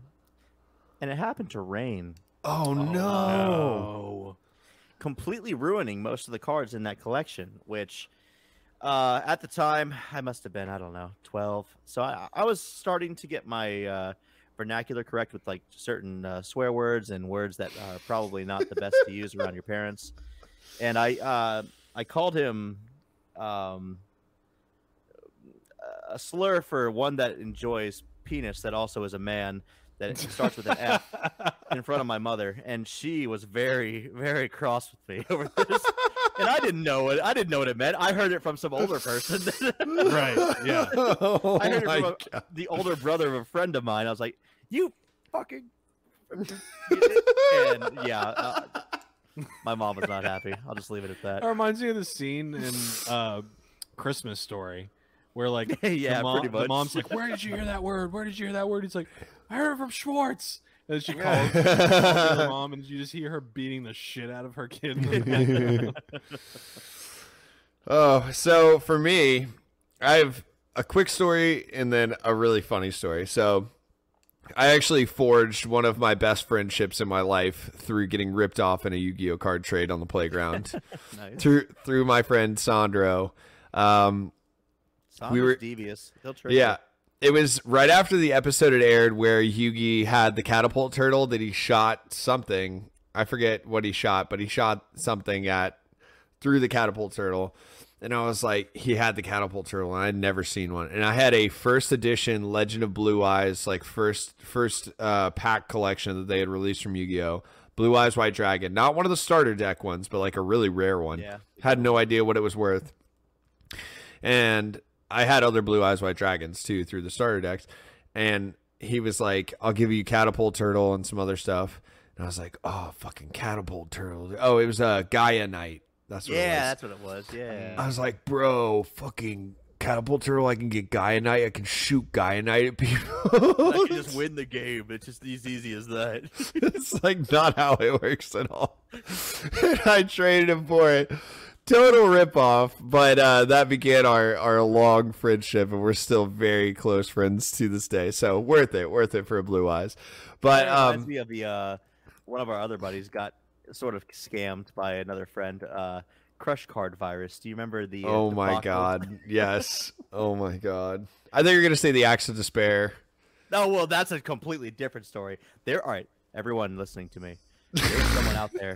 and it happened to rain, oh no. no. completely ruining most of the cards in that collection. Which, uh, at the time, I must have been I don't know twelve, so I, I was starting to get my uh, vernacular correct with like certain uh, swear words and words that are probably not the best to use around your parents. And I uh, I called him um, a slur for one that enjoys penis that also is a man that starts with an F in front of my mother, and she was very, very cross with me [LAUGHS] over this. And I didn't know it. I didn't know what it meant. I heard it from some older person. [LAUGHS] right. Yeah. Oh I heard it from a, the older brother of a friend of mine. I was like, "You fucking," [LAUGHS] and yeah, uh, my mom was not happy. I'll just leave it at That that. reminds me of the scene in uh, Christmas Story where like [LAUGHS] Yeah, the, mom, pretty the much. mom's like, "Where did you hear that word? Where did you hear that word?" He's like, "I heard it from Schwartz." And she calls, calls her [LAUGHS] mom, and you just hear her beating the shit out of her kid. [LAUGHS] [LAUGHS] Oh, so for me, I have a quick story and then a really funny story. So, I actually forged one of my best friendships in my life through getting ripped off in a Yu-Gi-Oh card trade on the playground nice. through through my friend Sandro. Um, we were- devious. He'll trick yeah. It was right after the episode had aired where Yugi had the catapult turtle that he shot something. I forget what he shot, but he shot something at through the catapult turtle. And I was like, he had the catapult turtle, and I'd never seen one. And I had a first edition Legend of Blue Eyes, like first first uh, pack collection that they had released from Yu Gi Oh! Blue Eyes White Dragon, not one of the starter deck ones, but like a really rare one. Yeah. Had no idea what it was worth. And I had other Blue Eyes White Dragons too through the starter decks. And he was like, I'll give you Catapult Turtle and some other stuff. And I was like, oh, fucking Catapult Turtle. Oh, it was a uh, Gaia Knight. That's what it Yeah, was. that's what it was. Yeah. I was like, bro, fucking Catapult Turtle. I can get Gaia Knight. I can shoot Gaia Knight at people. I can just [LAUGHS] win the game. It's just as easy as that. it's like not how it works at all. [LAUGHS] and I traded him for it. Total ripoff, but uh, that began our, our long friendship, and we're still very close friends to this day. So worth it, worth it for a blue eyes. But reminds um, me of the uh, one of our other buddies got sort of scammed by another friend. Uh, crush card virus. Do you remember the? uh, oh the my god, yes, oh my god. I think you're gonna say the axe of despair. No, well, that's a completely different story. There, all right, everyone listening to me. There's someone out there.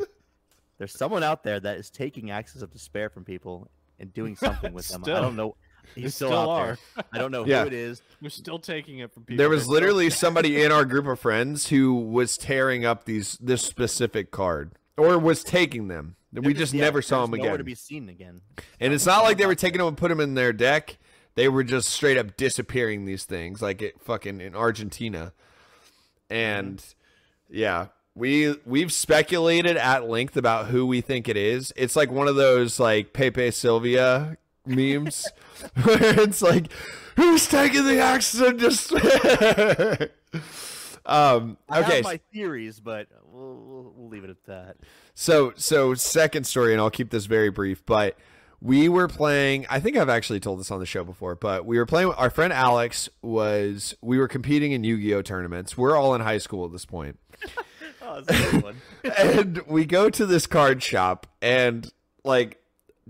There's someone out there that is taking axes of despair from people and doing [LAUGHS] something with them. I don't know. He's still, still out are. there. I don't know [LAUGHS] Yeah. who it is. We're still taking it from people. There was literally somebody [LAUGHS] in our group of friends who was tearing up these this specific card or was taking them. We They're just yeah, never saw they're them nowhere again. to be seen again. And it's not like they were taking them and put them in their deck. They were just straight up disappearing these things, like it fucking in Argentina. And mm-hmm. yeah, we we've speculated at length about who we think it is. It's like one of those like Pepe Silvia memes [LAUGHS] where it's like, who's taking the axes of despair? um, I okay, have my theories, but we'll, we'll, we'll leave it at that. so so second story, and I'll keep this very brief, but we were playing I think I've actually told this on the show before, but we were playing our friend Alex was we were competing in Yu-Gi-Oh tournaments. We're all in high school at this point. Oh, that's a good one. [LAUGHS] and we go to this card shop and like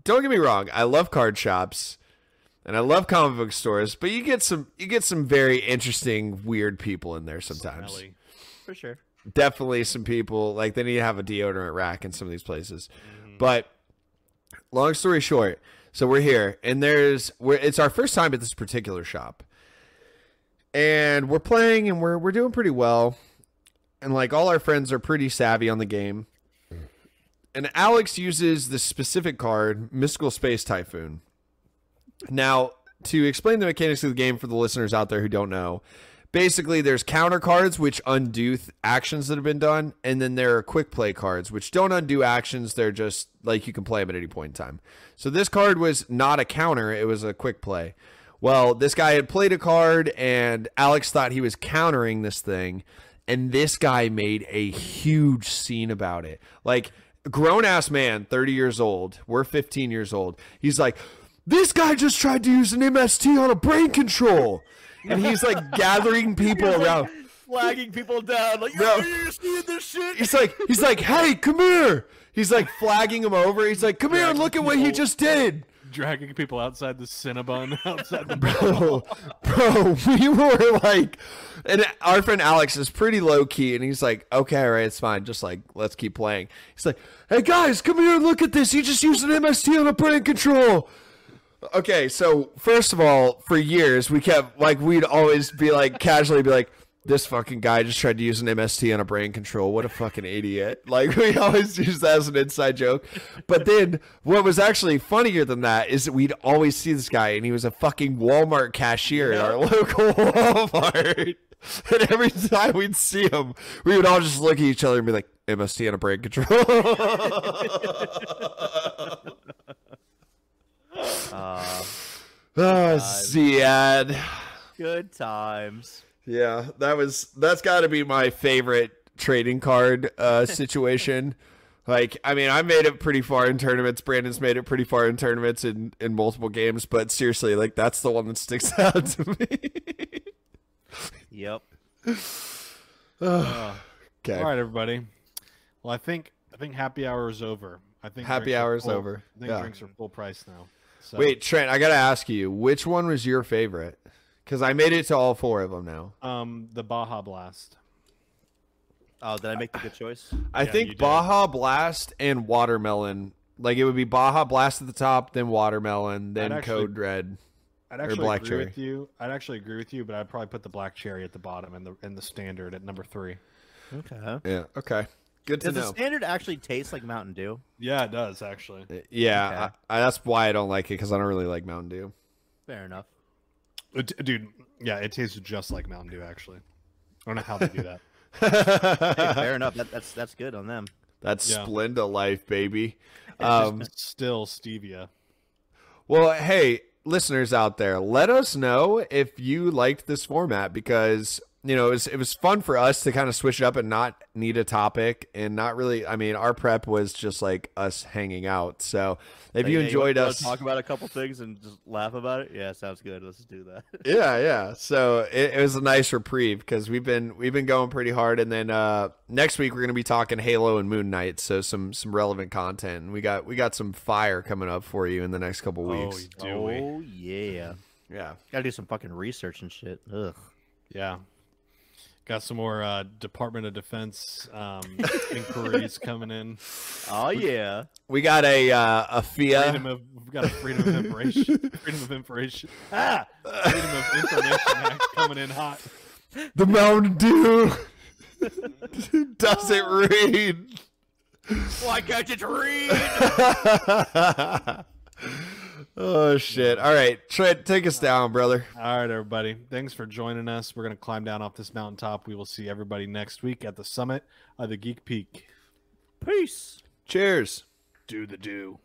don't get me wrong i love card shops and i love comic book stores but you get some you get some very interesting weird people in there sometimes Smelly. For sure. definitely some people like they need to have a deodorant rack in some of these places mm-hmm. but long story short so we're here and there's we're, it's our first time at this particular shop and we're playing and we're we're doing pretty well and like all our friends are pretty savvy on the game. And alex uses this specific card mystical space typhoon. Now to explain the mechanics of the game for the listeners out there who don't know basically there's counter cards which undo th- actions that have been done and then there are quick play cards which don't undo actions they're just like you can play them at any point in time. So this card was not a counter it was a quick play. Well this guy had played a card and alex thought he was countering this thing and this guy made a huge scene about it like grown ass man 30 years old we're 15 years old he's like this guy just tried to use an mst on a brain control and he's like [LAUGHS] gathering people around. Flagging people down. Like, No. you're seeing this shit. He's like, he's like, hey, come here. He's like flagging him over. He's like, come here and look at what he just did. Dragging people outside the Cinnabon, [LAUGHS] outside the Bro, bro, we were like, and our friend Alex is pretty low key, and he's like, okay, all right, it's fine. Just like, let's keep playing. He's like, hey guys, come here and look at this. He just used an MST on a brain control. Okay, so first of all, for years we kept like we'd always be like casually be like, this fucking guy just tried to use an MST on a brain control. What a fucking idiot. Like [LAUGHS] we always use that as an inside joke. But then what was actually funnier than that is that we'd always see this guy and he was a fucking Walmart cashier at our local [LAUGHS] Walmart. And every time we'd see him, we would all just look at each other and be like, MST on a brain control. Uh, oh, Ziad. good times. Yeah, that was that's got to be my favorite trading card uh, [LAUGHS] situation. like, I mean, I made it pretty far in tournaments. Brandon's made it pretty far in tournaments in in multiple games. But seriously, like that's the one that sticks [LAUGHS] out to me. Yep. Uh, [SIGHS] okay, All right, everybody. Well, I think I think happy hour is over. I think Happy hour is over. I think Yeah. drinks are full price now. So, wait, Trent, I gotta ask you, which one was your favorite? Because I made it to all four of them now. um, the Baja Blast. Oh, did I make the good choice? I Yeah, think. Baja Blast and Watermelon. Like it would be Baja Blast at the top, then Watermelon, then actually- Code Red. I'd actually Black agree Cherry. with you. I'd actually agree with you, but I'd probably put the black cherry at the bottom and the and the standard at number three. Okay. Yeah. Okay. Good to Does the standard actually taste like Mountain Dew? Yeah, it does actually. Yeah, Okay. I, I, that's why I don't like it because I don't really like Mountain Dew. Fair enough. Uh, Dude, yeah, it tastes just like Mountain Dew actually. I don't know how they do that. [LAUGHS] Hey, fair enough. That, that's that's good on them. That's Yeah. Splenda life, baby. [LAUGHS] Um, Um, still stevia. well, hey, listeners out there, let us know if you liked this format because you know it was it was fun for us to kind of switch it up and not need a topic and not really. I mean, our prep was just like us hanging out. So if Like, you hey, enjoyed wanna us, talk about a couple things and just laugh about it. Yeah, sounds good. Let's do that. [LAUGHS] yeah yeah so it, it was a nice reprieve because we've been we've been going pretty hard and then uh next week we're gonna be talking halo and moon knight so some some relevant content and we got we got some fire coming up for you in the next couple Oh, weeks do we? oh yeah. yeah Gotta do some fucking research and shit. Ugh. Yeah. Got some more uh, Department of Defense um, [LAUGHS] inquiries coming in. Oh yeah. we got a uh a FOIA Freedom of we've got a freedom of information. [LAUGHS] freedom of information. Ah, freedom of information act coming in hot. the mountain dew doesn't read Why can't you read? [LAUGHS] oh shit all right trent take us down brother All right, everybody. Thanks for joining us. We're gonna climb down off this mountaintop. We will see everybody next week at the summit of the Geek Peak. Peace. cheers Do the do.